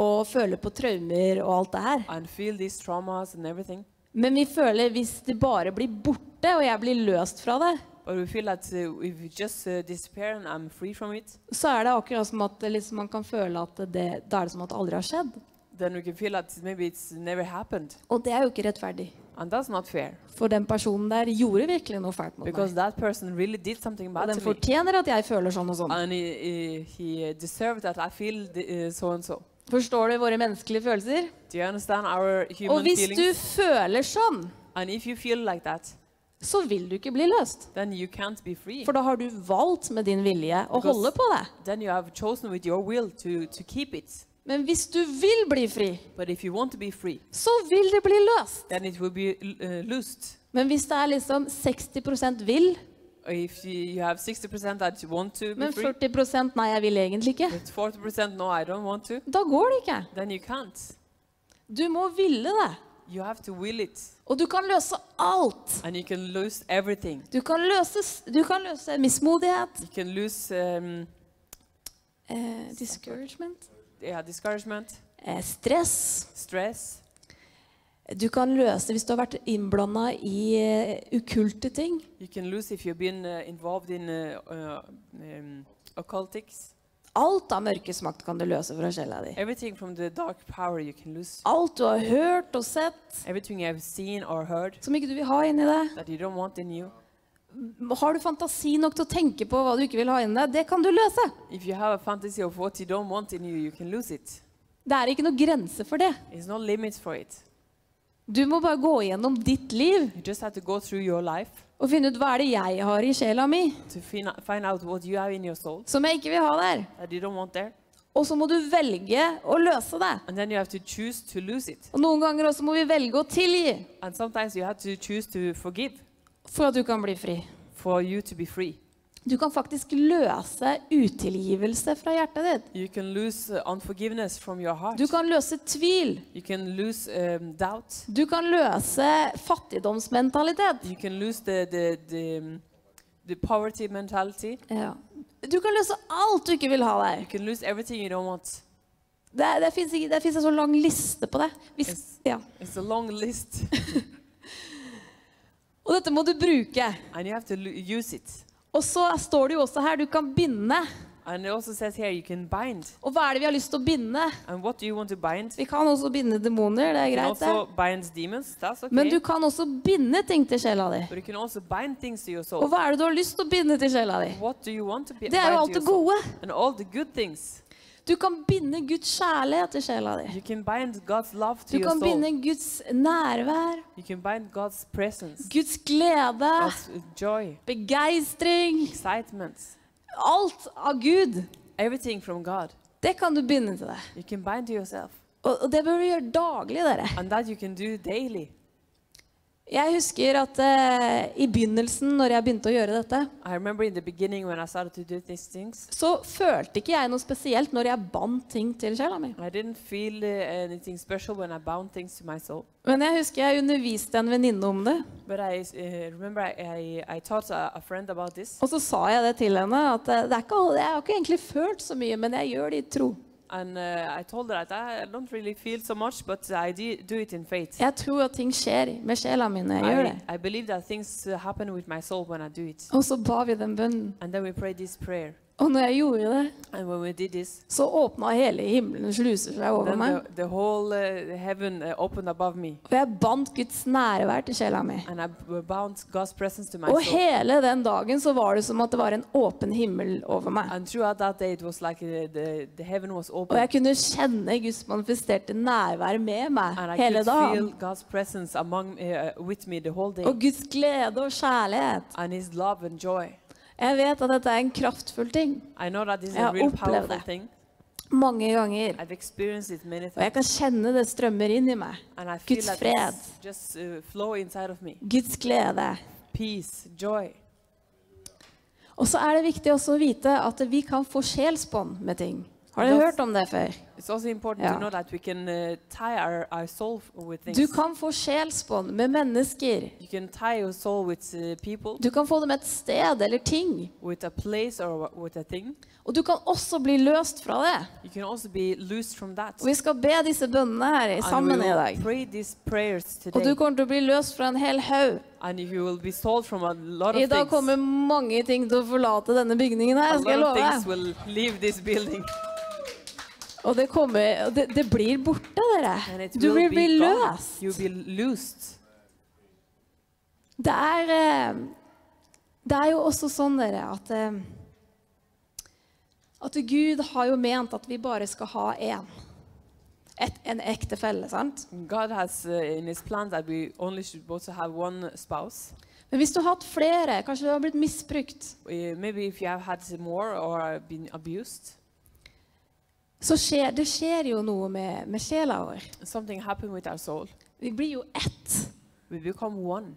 og føle på traumer og alt det her. and feel these traumas and everything. Men vi føler hvis det bare blir borte, og jeg blir løst fra det, But we feel that uh, if we just uh, disappear and I'm free from it, så er det akkurat som at liksom, man kan føle at det, da er det som at det aldri har skjedd. then we can feel that maybe it's never happened. Og det er jo ikke rettferdig. And that's not fair. For den personen der gjorde virkelig noe fælt mot Because meg. that person really did something Og den fortjener at jeg føler sånn og sånn. And he, he, deserved that I feel the, uh, so and so. Forstår du våre menneskelige følelser? Do you understand our Og hvis hvis du føler sånn, And if you feel like that, så vil du ikke bli løst. then you can't be free. For da har du valgt med din vilje å Because- holde på det. Then you have chosen with your will to, to keep it. Men hvis du vil bli fri, But if you want to be free, så vil det bli løst. then it will be uh, loosed. Men hvis det er liksom 60 vil, If you, you have 60% that you want to be men free, 40 nei, jeg vil egentlig ikke, but 40% no, I don't want to, da går det ikke. then you can't. Du må ville det. You have to will it. Og du kan løse alt. And you can lose everything. Du kan løse, du kan løse mismodighet, You can lose um, eh, discouragement, yeah, discouragement, eh, stress. stress. Du kan løse hvis du har vært innblanda i uh, ukulte ting. You can lose if you've been uh, involved in um, occultics. Alt av mørkets makt kan du løse fra sjela di. Everything from the dark power you can lose. Alt du har hørt og sett Everything you have seen or heard som ikke du vil ha inni deg. that you don't want in you. Har du fantasi nok til å tenke på hva du ikke vil ha inni deg, det kan du løse. You. Det er ikke noe grense for det. No for. Du må bare gå gjennom ditt liv og finne ut hva er det jeg har i sjela mi find som jeg ikke vil ha der. Og så må du velge å løse det. Og noen ganger også må vi velge å tilgi You for at du kan bli fri. for you to be free. Du kan faktisk løse utilgivelse fra hjertet ditt. You can lose uh, unforgiveness from your heart. Du kan løse tvil. You can lose um, doubt. Du kan løse fattigdomsmentalitet. You can lose the, the, the, um, the poverty mentality. Ja. Du kan løse alt du ikke vil ha You der. can lose everything you don't want. Det, det fins en så lang liste på det. Hvis, it's, ja. It's a long list. Og dette må du bruke. and you have to use it. Og så står det jo også her du kan binde. And it also says here you can bind. Og hva er det vi har lyst til å binde? And what do you want to bind? Vi kan også binde demoner, det er You can greit, also det. bind demons. That's okay. Men du kan også binde ting til sjela di. But you can also bind things to your Og hva er det du har lyst til å binde til sjela di? What do you want to be, Det er jo alt det gode. And all the good things. Du kan binde Guds kjærlighet til sjela di. You can bind God's love to Du your kan soul. binde Guds nærvær, You can bind God's presence, Guds glede, God's uh, joy, begeistring. excitement, Alt av Gud. everything from God. Det kan du binde til deg. You can bind to yourself. Og, og det bør du gjøre daglig, dere. And that you can do daily. Jeg husker at uh, i begynnelsen, når jeg begynte å gjøre dette, things, så følte ikke jeg noe spesielt når jeg bandt ting til sjela mi. Soul. Men jeg husker jeg underviste en venninne om det. I uh, I, I, I. Og så sa jeg det til henne, at eh, det er ikke, jeg har ikke egentlig følt så mye, men jeg gjør det i tro. And uh, I told her that I don't really feel so much, but I do, it in faith. Jeg tror at ting skjer med sjela mi når jeg gjør det. I, believe that things happen with my soul when I do it. Og så ba vi den bønnen. And then we prayed this prayer. Og når jeg gjorde det, this, så åpna hele himmelen sluser seg over meg. the, the whole uh, uh, me. Og jeg bandt Guds nærvær til sjela mi. And I b- bound God's presence to my Og hele den dagen så var det som at det var en åpen himmel over meg. Day, like uh, the, the Og jeg kunne kjenne Guds manifesterte nærvær med meg And hele dagen. God's presence among uh, me the whole day. Og Guds glede og kjærlighet. Jeg vet at dette er en kraftfull ting. Jeg har opplevd det. Mange ganger. Og jeg kan kjenne det strømmer inn i meg. Guds fred. just uh. Guds glede. Peace, joy. Og så er det viktig også å vite at vi kan få sjelsbånd med ting. Har dere hørt om det før? It's also important Ja. to know that we can uh, our, our soul f- with things. Du kan få sjelsbånd med mennesker. you can tie your soul with uh, Du kan få det med et sted eller ting. with a place, or wha- with a thing. Og du kan også bli løst fra det. You can also be loosed from that. Og vi skal be disse bønnene her sammen i dag. Og du kommer til å bli løst fra en hel haug. And you will be sold from a lot I of dag kommer mange ting til å forlate denne bygningen her, skal jeg love things deg. will leave this building. Og det, kommer, og det, det blir borte, dere. Du vil bli løst. Det er, eh, det er jo også sånn, dere, at eh, At Gud har jo ment at vi bare skal ha én. Et, en ektefelle, sant? God has uh, in His plan that we only should ha have one spouse. Men hvis du har hatt flere, kanskje du har blitt misbrukt, Uh, maybe if you have had more or been abused, så skjer det skjer jo noe med, med sjela vår. something happened with our soul. Vi blir jo ett We become one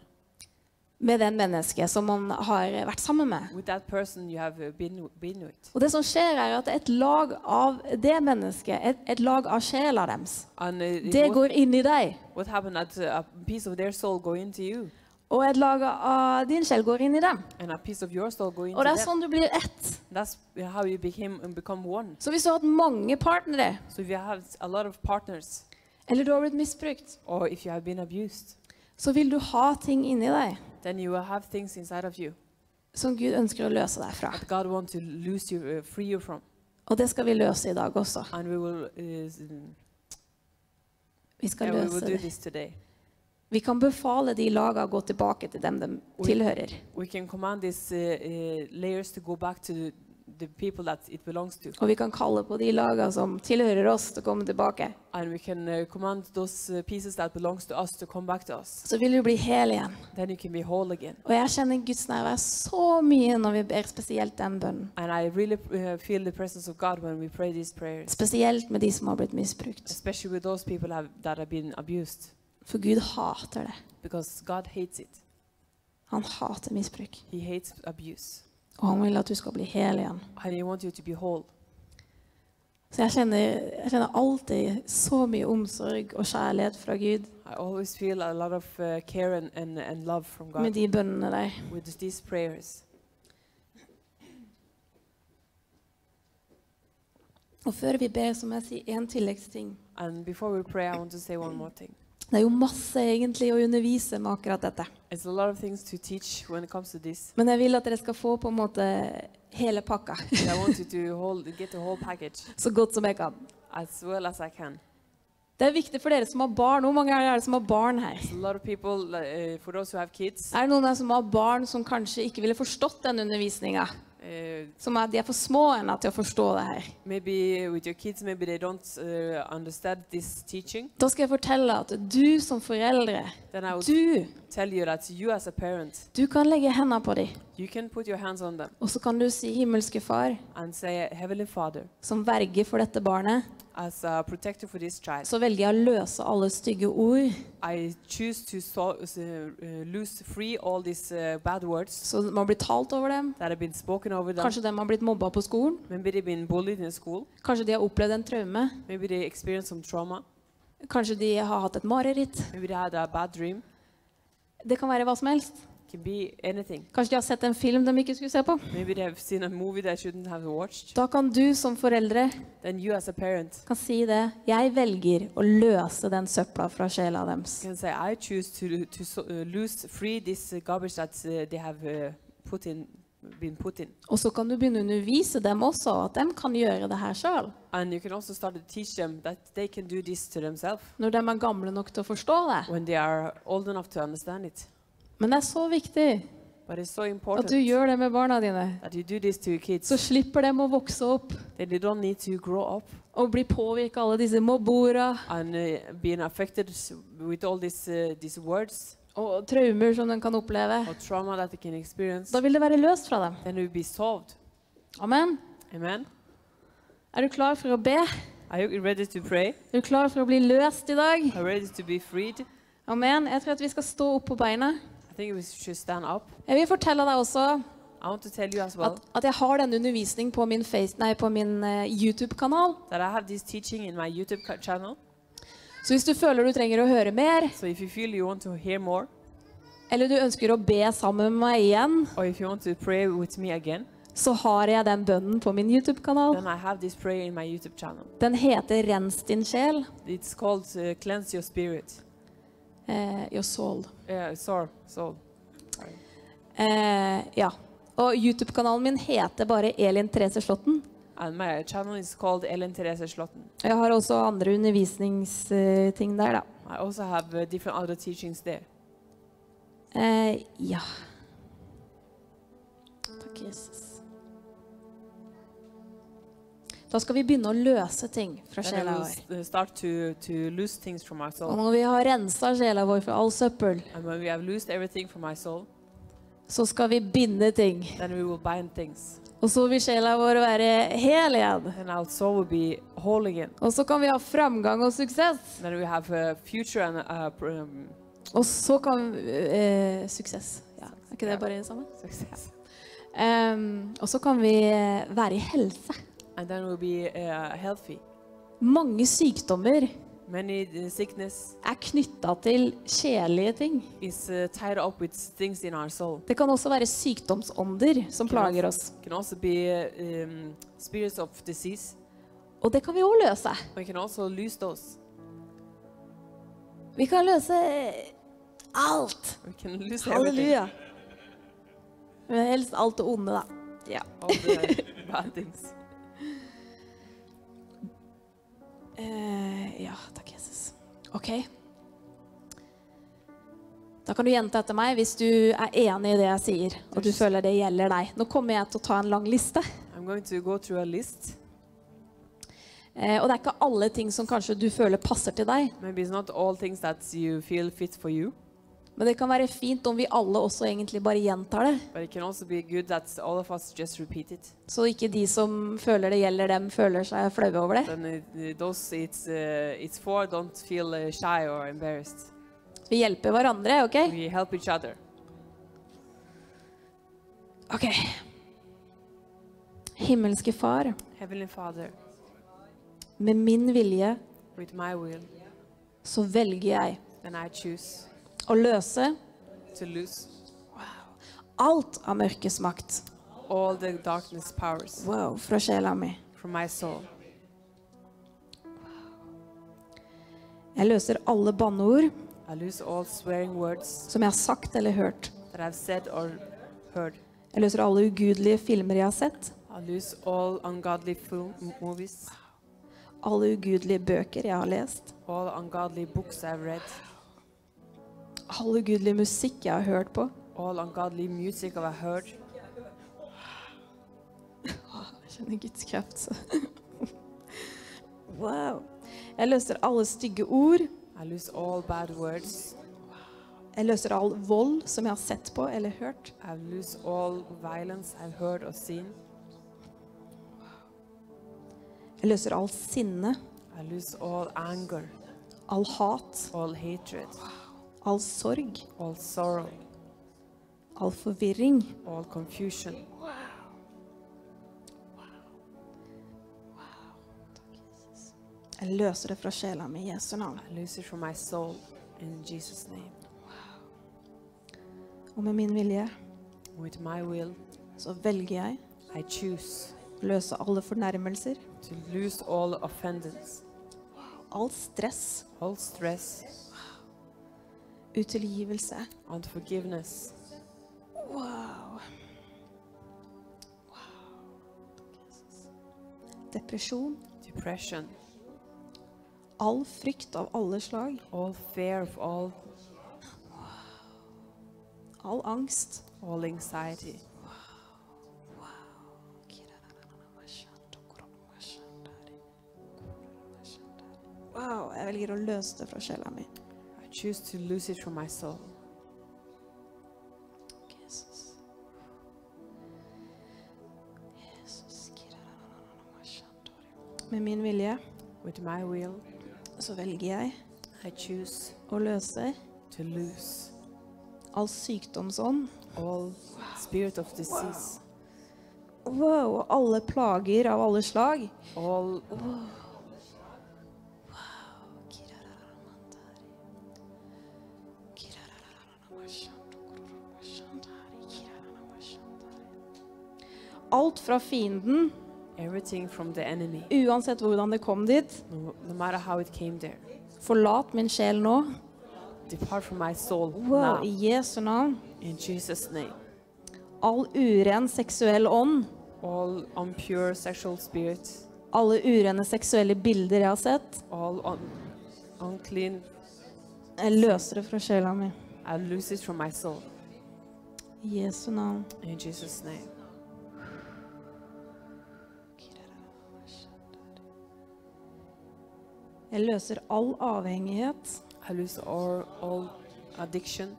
med den mennesket som man har vært sammen med. with that person you have uh, been been with. Og det som skjer, er at et lag av det mennesket, et, et lag av sjela deres, And uh, det what, går inn i deg. what happened that uh, a piece of their soul go into you, Og et lag av din sjel går inn i dem. Og det er sånn du blir ett. That's how you became and become one. Så hvis du har hatt mange partnere, So if you have a lot of partners, eller du har blitt misbrukt, or if you have been abused, så vil du ha ting inni deg you will have things inside of you som Gud ønsker å løse deg fra. that God wants to lose you, uh, free you from, Og det skal vi løse i dag også. will. Uh, Vi skal yeah, we will løse det. This. Vi kan befale de lagene å gå tilbake til dem de tilhører. We can uh, uh, to to the, the people that it belongs to, Og vi kan kalle på de lagene som tilhører oss, til å komme tilbake. can uh, uh. Så vil du bli hel igjen. Og jeg kjenner Guds nærvær så mye når vi ber spesielt den bønnen. Really uh, we Spesielt med de som har blitt misbrukt. For Gud hater det. because God hates it. Han hater misbruk. He hates abuse, Og han vil at du skal bli hel igjen. and He wants you to be whole. Så jeg kjenner, jeg kjenner alltid så mye omsorg og kjærlighet fra Gud of uh, and, and, and med de bønnene der. with these prayers. Og før vi ber, så må jeg si en tilleggsting. And before we pray, I want to say one more thing. Det er jo masse egentlig å undervise med akkurat dette. Men jeg vil at dere skal få på en måte hele pakka. Hold, whole Så godt som jeg kan. as well as can. Det er viktig for dere som har barn. Hvor mange er det som har barn her? People, uh, kids, Er det noen som har barn som kanskje ikke ville forstått den undervisninga? Uh, Som er, de er for små ennå til å forstå det her. maybe with your kids, maybe they don't uh, understand this teaching. Da skal jeg fortelle at du som foreldre, du, tell you that you as a parent, du kan legge hendene på dem. You can put your hands on them Og så kan du si, himmelske far, and say, Heavenly Father, som verge for dette barnet, as a protector for this child, så velger jeg å løse alle stygge ord I choose to so, uh, uh, lose free all these uh, bad words så de har blitt talt over dem. that have been spoken over them. Kanskje de har blitt mobba på skolen. Maybe they've been bullied in school. Kanskje de har opplevd en traume. Maybe they experienced some trauma. Kanskje de har hatt et mareritt. Maybe they had a bad dream. Det kan være hva som helst. It be anything. Kanskje de har sett en film de ikke skulle se på. Maybe they have seen a movie they shouldn't have watched. Da kan du som foreldre Then you as a parent kan si det. Jeg velger å løse den søpla fra sjela deres. say, to, to uh, lose free this garbage that they have put in been put in. Og så kan du begynne å undervise dem også, at de kan gjøre det her sjøl. And you can also start to teach them that they can do this to themselves Når de er gamle nok til å forstå det. Men det er så viktig But it's so at du gjør det med barna dine. that you do this to your kids. Så slipper de å vokse opp that they don't need to grow up og bli påvirka av alle disse mobbeorda and uh, being affected with all these uh, these words og traumer som de kan oppleve. or trauma that they can experience. Da vil det være løst fra dem. Then it will be solved. Amen. Amen. Er du klar for å be? Are you ready to pray? Er du klar for å bli løst i dag? Are you ready to be freed? Amen. Jeg tror at vi skal stå opp på beina. Jeg vil fortelle deg også well at, at jeg har denne undervisning på min, min uh, YouTube-kanal. YouTube. Så hvis du føler du trenger å høre mer, So if you feel you want to hear more, eller du ønsker å be sammen med meg igjen, or if you want to pray with me again, så har jeg den bønnen på min YouTube-kanal. YouTube. Den heter 'Rens din sjel'. It's called uh. Eh, your soul. Yeah, soul. soul. Eh, ja. Og YouTube-kanalen min heter bare Elin Therese Slåtten. And my channel is called Ellen Therese Slotten. Jeg har også andre undervisningsting der, da. I also have uh, different other teachings there. Eh, ja. Takk, Jesus. Da skal vi begynne å løse ting fra sjela vår. to, to Og når vi har rensa sjela vår for all søppel, soul, så skal vi binde ting. Og så vil sjela vår være hel igjen. Og så kan vi ha framgang og suksess. And uh, um, Og så kan uh, Suksess. Ja, er ikke det bare det samme? Em, og så kan vi eh, være i helse. And then we'll be uh, healthy. Mange sykdommer Many sickness er knytta til kjedelige ting. is uh, tied up with things in our soul. Det kan også være sykdomsånder som plager oss. Can also be um, spirits of disease. Og det kan vi òg løse. We can also lose those. Vi kan løse alt. We can lose everything. Halleluja. Men helst alt det onde, da. Ja. All the bad things. Eh, ja, takk, Jesus. OK. Da kan du gjenta etter meg hvis du er enig i det jeg sier, og du føler det gjelder deg. Nå kommer jeg til å ta en lang liste. I'm going to go through a list. Eh, og det er ikke alle ting som kanskje du føler passer til deg. Maybe it's not all things that you feel fit for you, Men det kan være fint om vi alle også egentlig bare gjentar det. Så ikke de som føler det gjelder dem, føler seg flaue over det. Those it's uh, it's for don't feel uh, shy or embarrassed. Vi hjelper hverandre, OK? We help each other. Ok. Himmelske Far, Father, med min vilje will, så velger jeg choose å løse wow. alt av mørkets makt all the darkness powers wow, fra sjela mi. from my soul. Jeg løser alle banneord som jeg har sagt eller hørt. that I've said or heard. Jeg løser alle ugudelige filmer jeg har sett. Film Alle ugudelige bøker jeg har lest. All ugudelig musikk jeg har hørt på. all ungodly music I've heard. Jeg kjenner Guds kraft. så. wow. Jeg løser alle stygge ord. I lose all bad words. Jeg løser all vold som jeg har sett på eller hørt. I lose all violence I've heard or seen. Jeg løser all sinne, I lose all anger, all hat, all hatred, all sorg, all sorrow, all forvirring. all confusion. Jeg løser det fra sjela mi i Jesu navn. I lose it from my soul in Jesus' name. Og med min vilje With my will, så velger jeg I choose å løse alle fornærmelser, to lose all all stress, all stress, utilgivelse. And forgiveness. Wow. wow. Depresjon. Depression. All frykt av alle slag. All fear of all. All angst. All anxiety. Wow, jeg velger å løse det fra sjela mi. Choose to lose it from my soul. Med min vilje will, så velger jeg I å løse to lose all sykdomsånd all spirit of disease, wow, og alle plager av alle slag. all Alt fra fienden, everything from the enemy, uansett hvordan det kom dit. no, no matter how it came there. Forlat min sjel nå. Depart from my soul Wow, now, I Jesu navn. in Jesus' name. All uren seksuell ånd, All impure sexual spirit, alle urene seksuelle bilder jeg har sett, all un, unclean, jeg løser det fra sjela mi. I lose it from my soul, I Jesu navn. Jeg løser all avhengighet, I lose all, all addiction,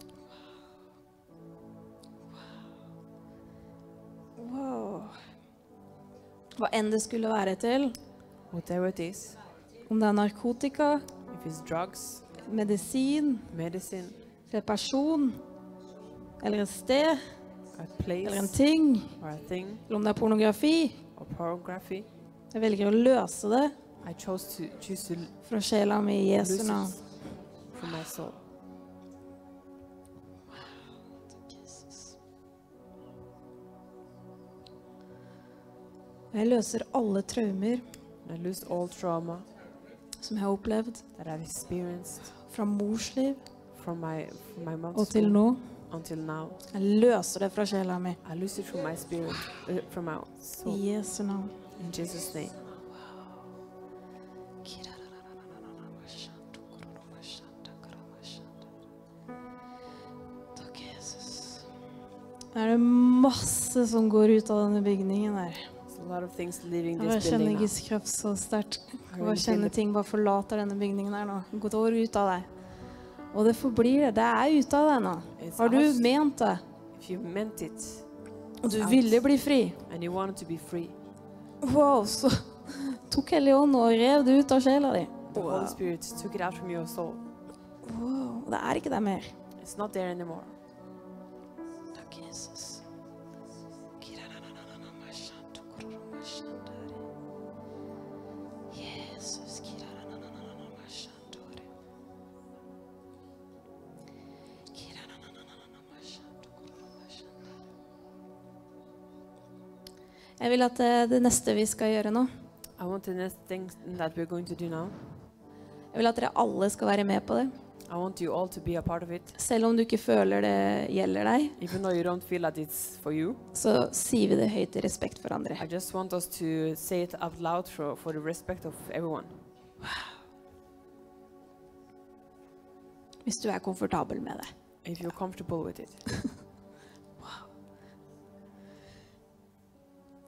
Wow. Hva enn det skulle være til. whatever it is, Om det er narkotika, if it's drugs, medisin, medicine, eller person, eller et sted, a place, eller en ting, or a thing, eller om det er pornografi. Jeg velger å løse det to choose to fra sjela mi i Jesu navn. Jeg løser alle traumer I trauma som jeg har opplevd that I've experienced fra mors liv from my from my og til nå. until now. Jeg løser det fra sjela mi I lose it from my spirit, uh, from my soul. i Jesu navn. Er det masse som går ut av denne bygningen her. Jeg bare kjenner. Guds kraft så sterkt. Jeg bare kjenner ting bare forlater denne bygningen her nå. Går ut av deg. Og det forblir det. Det er ute av deg nå. Har du ment det? Og du ville bli fri? Wow, så tok Hellige Ånd og rev det ut av sjela di. Wow, det er ikke der mer. Jeg vil at eh, det neste vi skal gjøre nå I want the next thing that we're going to do now. Jeg vil at dere alle skal være med på det. I want you all to be a part of it. Selv om du ikke føler det gjelder deg, Even though you don't feel that it's for you, så sier vi det høyt i respekt for andre. I just want us to say it out loud for, for the respect of everyone. Hvis du er komfortabel med det. If you're comfortable with it,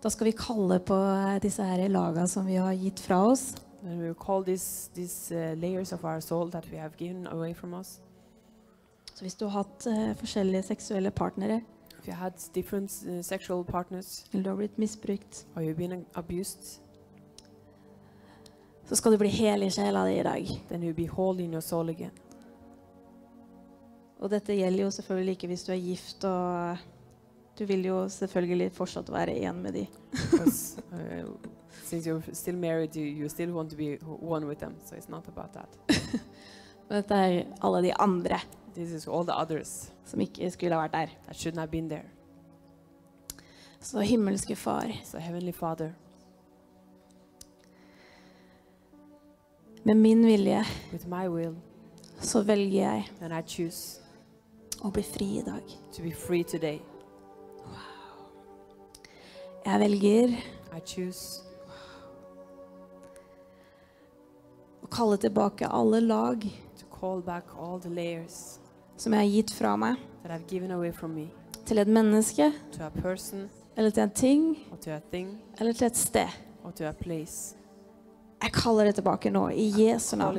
Da skal vi kalle på eh, disse her laga som vi har gitt fra oss. And we will call these, these uh, layers of our soul that we have given away from us. Så hvis du har hatt eh, forskjellige seksuelle partnere, If you had different uh, sexual partners eller du har blitt misbrukt, or you've been abused, så skal du bli hel i sjela di i dag. then you'll be whole in your soul again. Og dette gjelder jo selvfølgelig ikke hvis du er gift og Du vil jo selvfølgelig fortsatt være én med de. Uh, since you're still married, you, you still want to be one with them. So it's not about that. Men dette er alle de andre This is all the others som ikke skulle ha vært der. that shouldn't have been there. Så himmelske Far, So Heavenly Father, med min vilje with my will, så velger jeg then I choose å bli fri i dag. to be free today. Jeg velger å kalle tilbake alle lag som jeg har gitt fra meg, til et menneske eller til en ting eller til et sted. Jeg kaller det tilbake nå, i Jesu navn.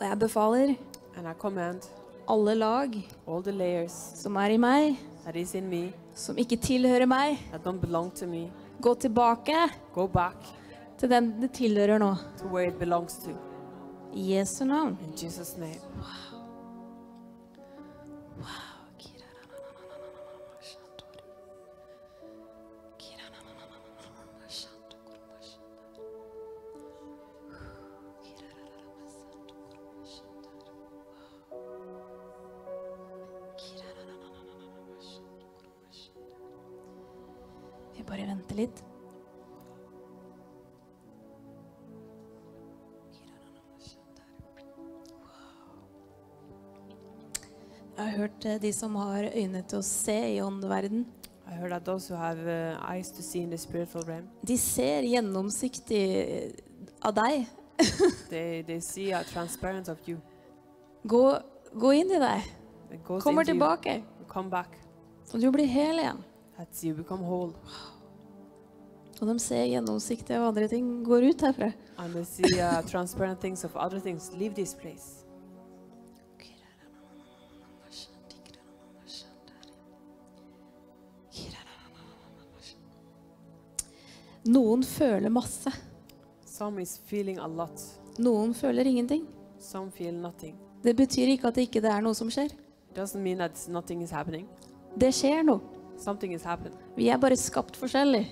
Og jeg befaler And I command alle lag all the layers som er i meg, that is in me, som ikke tilhører meg, that don't belong to me, gå tilbake go back til den det tilhører nå. to where it belongs to. I Jesu navn. In Jesus' name. Vi de som har øyne til å se i åndeverden, uh, eyes to see in the spiritual realm, de ser gjennomsiktig av deg. they, they see a transparent of you. Gå, gå inn i deg. Kommer tilbake. You come back. Og du blir hel igjen. That you become whole. Og de ser gjennomsiktig av andre ting går ut herfra. And they see uh, transparent things of other things. Leave this place. Noen føler masse. Noen føler ingenting. Det betyr ikke at det ikke er noe som skjer. Det skjer noe. Vi er bare skapt forskjellig.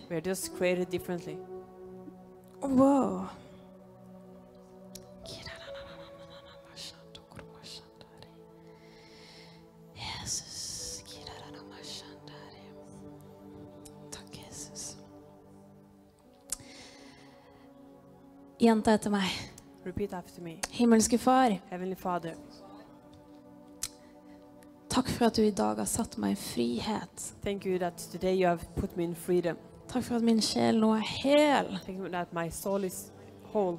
Wow. Gjenta etter meg. After me. Himmelske Far, Father, takk for at du i dag har satt meg i frihet. thank you that today you have put me in. Takk for at min sjel nå er hel, Thank you that my soul is whole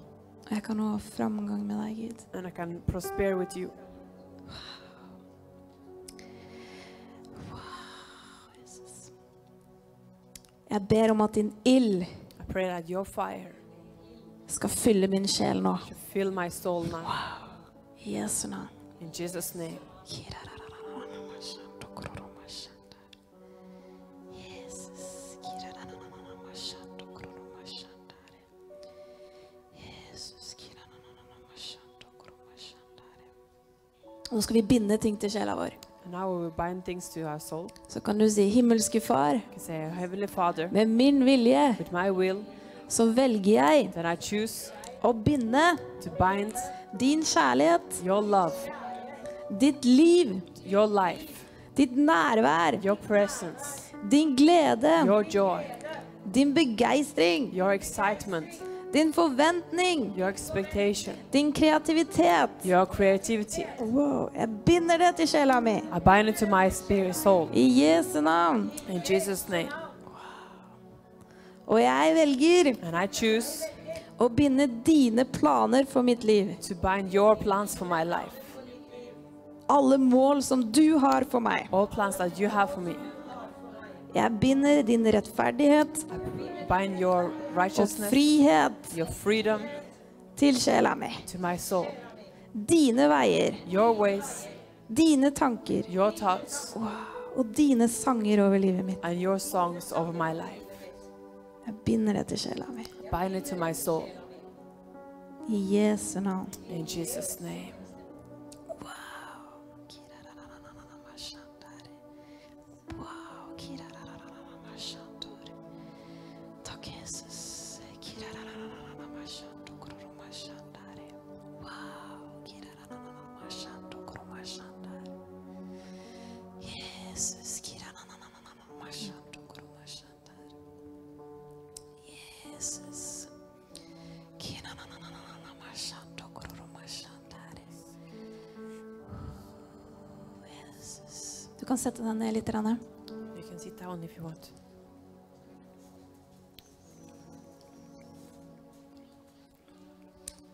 og jeg kan nå ha framgang med deg, Gud. and I can prosper with you. Jeg ber om at din ild I pray that your fire skal fylle min sjel nå. fill my soul now. I Jesu navn. In Jesus' name. Nå skal vi binde ting til sjela vår. Så kan du si, himmelske Far, say, Father, med min vilje with my will, så velger jeg å binde din kjærlighet, your love, ditt liv, your life, ditt nærvær, your presence, din glede, your joy, din begeistring, your excitement, din forventning, your expectation, din kreativitet. your creativity. Wow, jeg binder det til sjela mi. I. I Jesu navn. Og jeg velger And I choose å binde dine planer for mitt liv. to bind your plans for my life. Alle mål som du har for meg. All plans that you have for me. Jeg binder din rettferdighet I bind your og righteousness, frihet your freedom til sjela mi. to my soul. Dine veier, Your ways, dine tanker your thoughts, og dine sanger over livet mitt. and your songs over my life. Jeg binder det til sjela mi. I Jesu navn. In Jesus' name. Sette deg ned litt. grann. You can sit down if you want.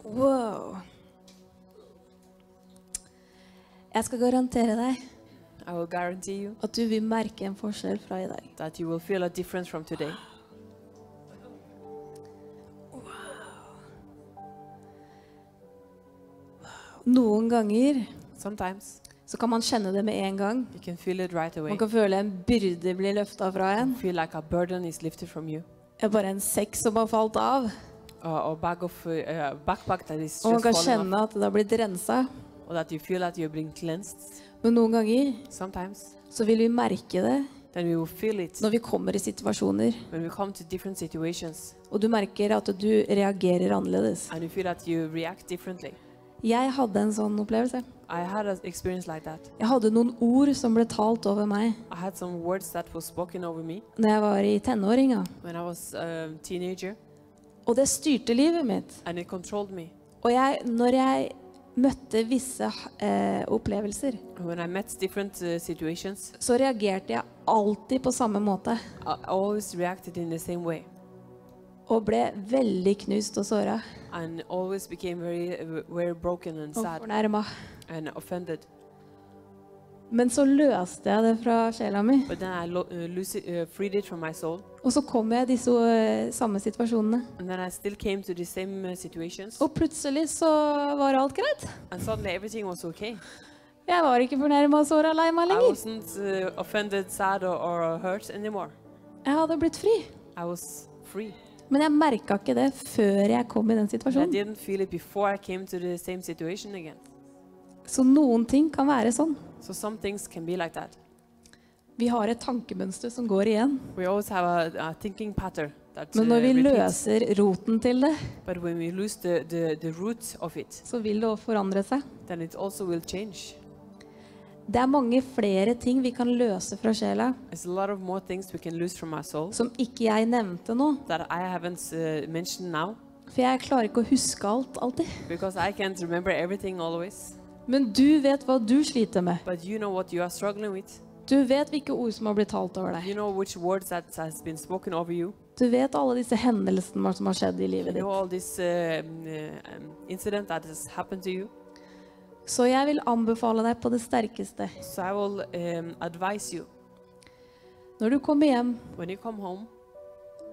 Wow. Jeg skal garantere deg I will guarantee you at du vil merke en forskjell fra i dag. that you will feel a difference from today. Noen ganger Sometimes så kan man kjenne det med en gang. right. Man kan føle en byrde bli løfta fra en. Like a burden is lifted from you. Det er bare en sekk som har falt av. Uh, of uh, uh, Og man kan kjenne at det har blitt rensa. Men noen ganger Sometimes, så vil vi merke det når vi kommer i situasjoner. when we come to different situations, Og du merker at du reagerer annerledes. Jeg hadde en sånn opplevelse. I had an experience like that. Jeg hadde noen ord som ble talt over meg I had some words that were spoken over me når jeg var i tenåringa. when I was a teenager, Og det styrte livet mitt. and it controlled me. Og jeg, når jeg møtte visse eh, opplevelser, When I met different uh, situations, så reagerte jeg alltid på samme måte. I always reacted in the same way, Og ble veldig knust og såra uh, og fornærma. Men så løste jeg det fra sjela mi, uh, uh, og så kom jeg i disse eh, samme situasjonene. uh, Og plutselig så var alt greit. okay. Jeg var ikke fornærma og såra lei meg lenger. uh. Jeg hadde blitt fri. Men jeg merka ikke det før jeg kom i den situasjonen. Så noen ting kan være sånn. So like. Vi har et tankemønster som går igjen. A, a that Men uh, når vi repeats. løser roten til det, But when we lose the, the, the it, så vil det også forandre seg. Det er mange flere ting vi kan løse fra sjela som ikke jeg nevnte nå. uh, For jeg klarer ikke å huske alt alltid. Men du vet hva du sliter med. You know you. Du vet hvilke ord som har blitt talt over You deg. know spoken over. Du vet alle disse hendelsene som har skjedd i livet ditt. You this Så jeg vil anbefale deg på det sterkeste. So I will um, advise you Når du kommer hjem, when you come home,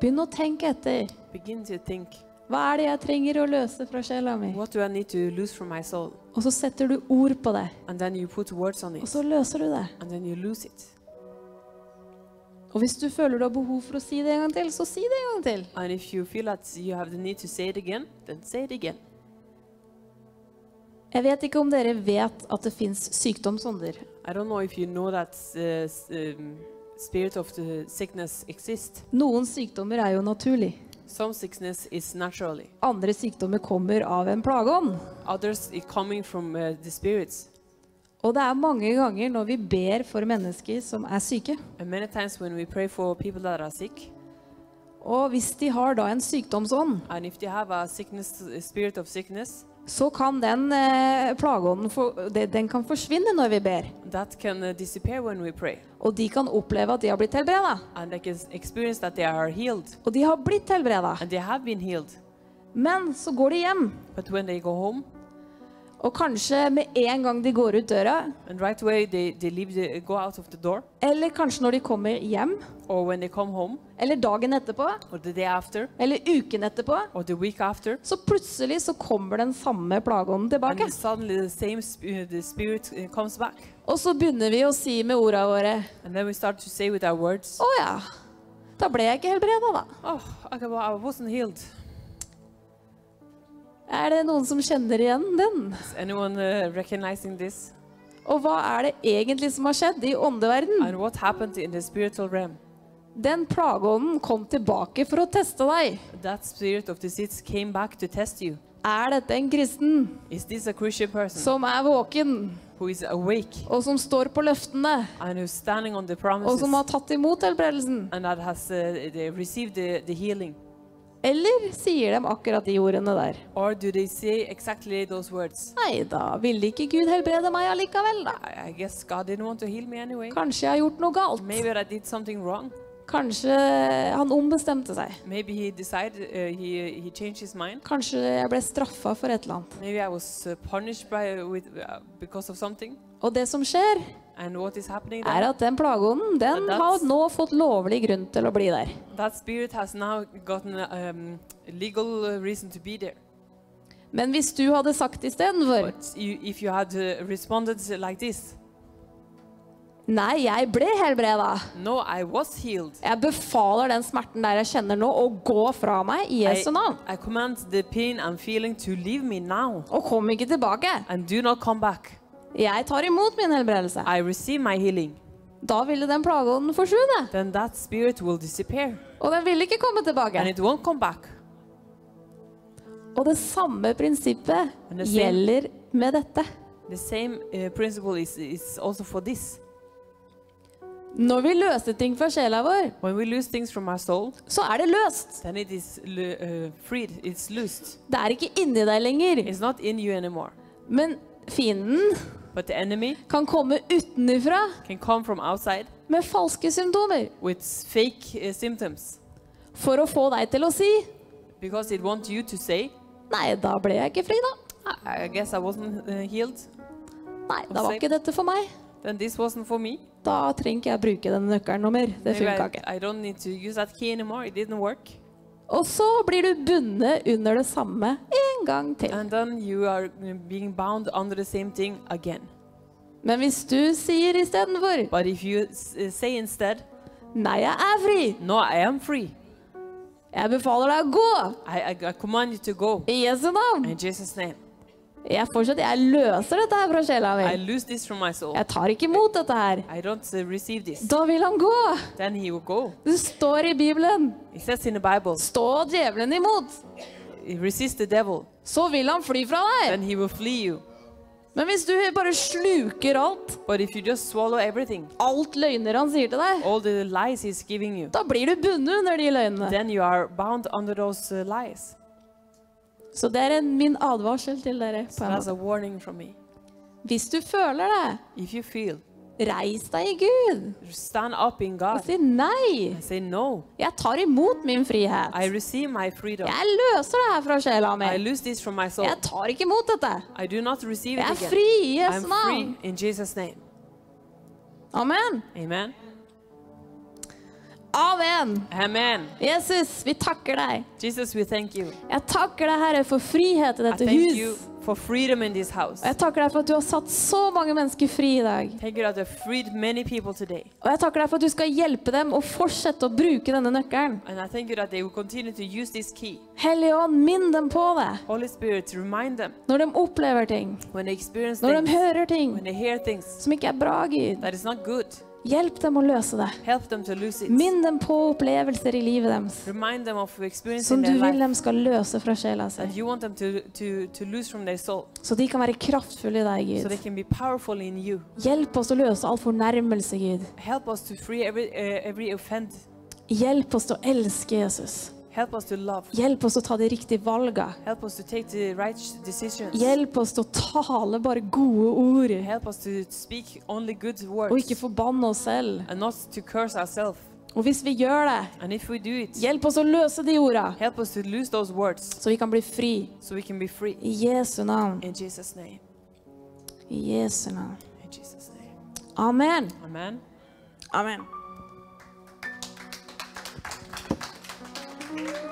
begynn å tenke etter. begin to think Hva er det jeg trenger å løse fra sjela mi? what do I need to lose from my soul? Og så setter du ord på det, And then you put words on og it så løser du det. and then you lose it. Og hvis du føler du har behov for å si det en gang til, så si det en gang til. And if you feel that you have the need to say it again, then say it again. Jeg vet ikke om dere vet at det fins sykdomsånder. I don't know if you know that uh, um, spirit of the sickness exists. Noen sykdommer er jo naturlig. Some sickness is naturally. Andre sykdommer kommer av en plageånd. Others is coming from uh, the spirits. Og det er mange ganger når vi ber for mennesker som er syke, And many times when we pray for people that are sick, og hvis de har da en sykdomsånd, and if they have a sickness, a spirit of sickness, så kan den eh, plageånden for, den kan forsvinne når vi ber. that can disappear when we pray. Og de kan oppleve at de har blitt helbreda. And they can experience that they are healed. Og de har blitt helbreda. And they have been healed. Men så går de hjem, But when they go home, og kanskje med en gang de går ut døra, right away they, they leave the, door, eller kanskje når de kommer hjem, home, eller dagen etterpå, after, eller uken etterpå, after, så plutselig så kommer den samme plageånden tilbake. the same uh, the uh, comes back. Og så begynner vi å si med ordene våre. Å oh, ja, da ble jeg ikke helbreda, da. Oh, I wasn't healed. Er det noen som kjenner igjen den? Is anyone uh, recognizing this? Og hva er det egentlig som har skjedd i åndeverden? And what happened in the spiritual realm? Den plageånden kom tilbake for å teste deg. That spirit of disease came back to test you. Er dette en kristen Is this a Christian person som er våken, who is awake og som står på løftene, and who's standing on the og som har tatt imot helbredelsen? and that has uh, received the, the healing? Eller sier de akkurat de ordene der? Or do they say exactly those words? Nei, da ville ikke Gud helbrede meg allikevel, da. I, I guess God didn't want to heal me anyway. Kanskje jeg har gjort noe galt. Maybe I did something wrong. Kanskje han ombestemte seg. Maybe he decided, uh, he, he changed his mind. Kanskje jeg ble straffa for et eller annet. Maybe I was uh, punished by, with, uh, because of something. Og det som skjer, And what is happening er at den plageånden, den har nå fått lovlig grunn til å bli der. That spirit has now gotten um, legal reason to be there. Men hvis du hadde sagt istedenfor But you, if you had uh, responded like this, Nei, jeg ble helbreda. no, I was healed. Jeg befaler den smerten der jeg kjenner nå, å gå fra meg i Jesu navn. I I the pain I'm feeling to leave me now Og kom ikke tilbake. And. Jeg tar imot min helbredelse. I receive my healing. Da ville den plageånden forsvunne. Then that spirit will disappear Og den ville ikke komme and tilbake. it won't come back. Og det samme prinsippet same- gjelder med dette. The same uh, principle is, is also for this. Når vi løser ting fra sjela vår, When we lose from our soul, så er det løst. then it is uh, freed, it's loosed. Det er ikke inni deg lenger. It's not in you anymore. Men fienden But the enemy kan komme utenifra can come from outside med falske symptomer with fake uh, symptoms for å få deg til å si because it wants you to say, Nei, da ble jeg ikke fri, da. I, I guess I wasn't uh, healed. Nei, da var ikke dette for meg. Then this wasn't for me. Da trenger ikke jeg bruke denne nøkkelen noe mer. Det funka ikke. I don't need to use that key anymore. It didn't work. Og så blir du bundet under det samme en gang til. And then you are being bound under the same thing again. Men hvis du sier istedenfor But if you say instead, Nei, jeg er fri. No, I am free. Jeg befaler deg å gå. I, I, I command you to go. I Jesu navn. In Jesus' name. Jeg fortsatt, Jeg løser dette her fra sjela I mi. lose this from my soul. Jeg tar ikke imot dette her. I don't uh, receive this. Da vil han gå. Then he will go. Det står i Bibelen. It says in the Bible, Stå djevelen imot, resist the devil, så vil han fly fra then deg. he will flee you. Men hvis du bare sluker alt, alt løgner han sier til deg, da blir du bundet under de løgnene. then you are bound under those uh, lies. Så det er en, min advarsel til dere. På en måte. warning from me. Hvis du føler det, feel, reis deg i Gud stand up in og si nei. No, Jeg tar imot min frihet. I my. Jeg løser det her fra sjela mi. Jeg tar ikke imot dette. I do not Jeg er fri i Jesu navn. in Jesus' name. Amen. Amen. Amen. Amen. Jesus, vi takker deg. Jesus, we thank you. Jeg takker deg, Herre, for frihet i I dette thank you hus. for freedom in this house. Og jeg takker deg for at du har satt så mange mennesker fri i dag. Thank you that you freed many people today. Og jeg takker deg for at du skal hjelpe dem å fortsette å bruke denne nøkkelen. And I thank you that they will continue to use this key. Hellige Ånd, minn dem på det Holy Spirit, remind them når de opplever ting, when they experience når de hører ting when they hear things som ikke er bra, Gud. that is not good. Hjelp dem å løse det. Minn dem på opplevelser i livet deres som du vil dem skal løse fra sjela si. Så de kan være kraftfulle i deg, Gud. Hjelp oss å løse all fornærmelse, Gud. Offend. Hjelp oss til å elske Jesus. Help us to love. Hjelp oss å ta de riktige valgene. Help us to take the right. Hjelp oss til å tale bare gode ord, Help us to speak only good og ikke forbanne oss selv. and not to curse ourselves. Og hvis vi gjør det, And if we do it, hjelp oss å løse de orda, help us to lose those words så vi kan bli fri. so we can be free. I Jesu navn. In Jesus' name. I Jesu navn. Amen. Amen. Amen. Amen. Amen.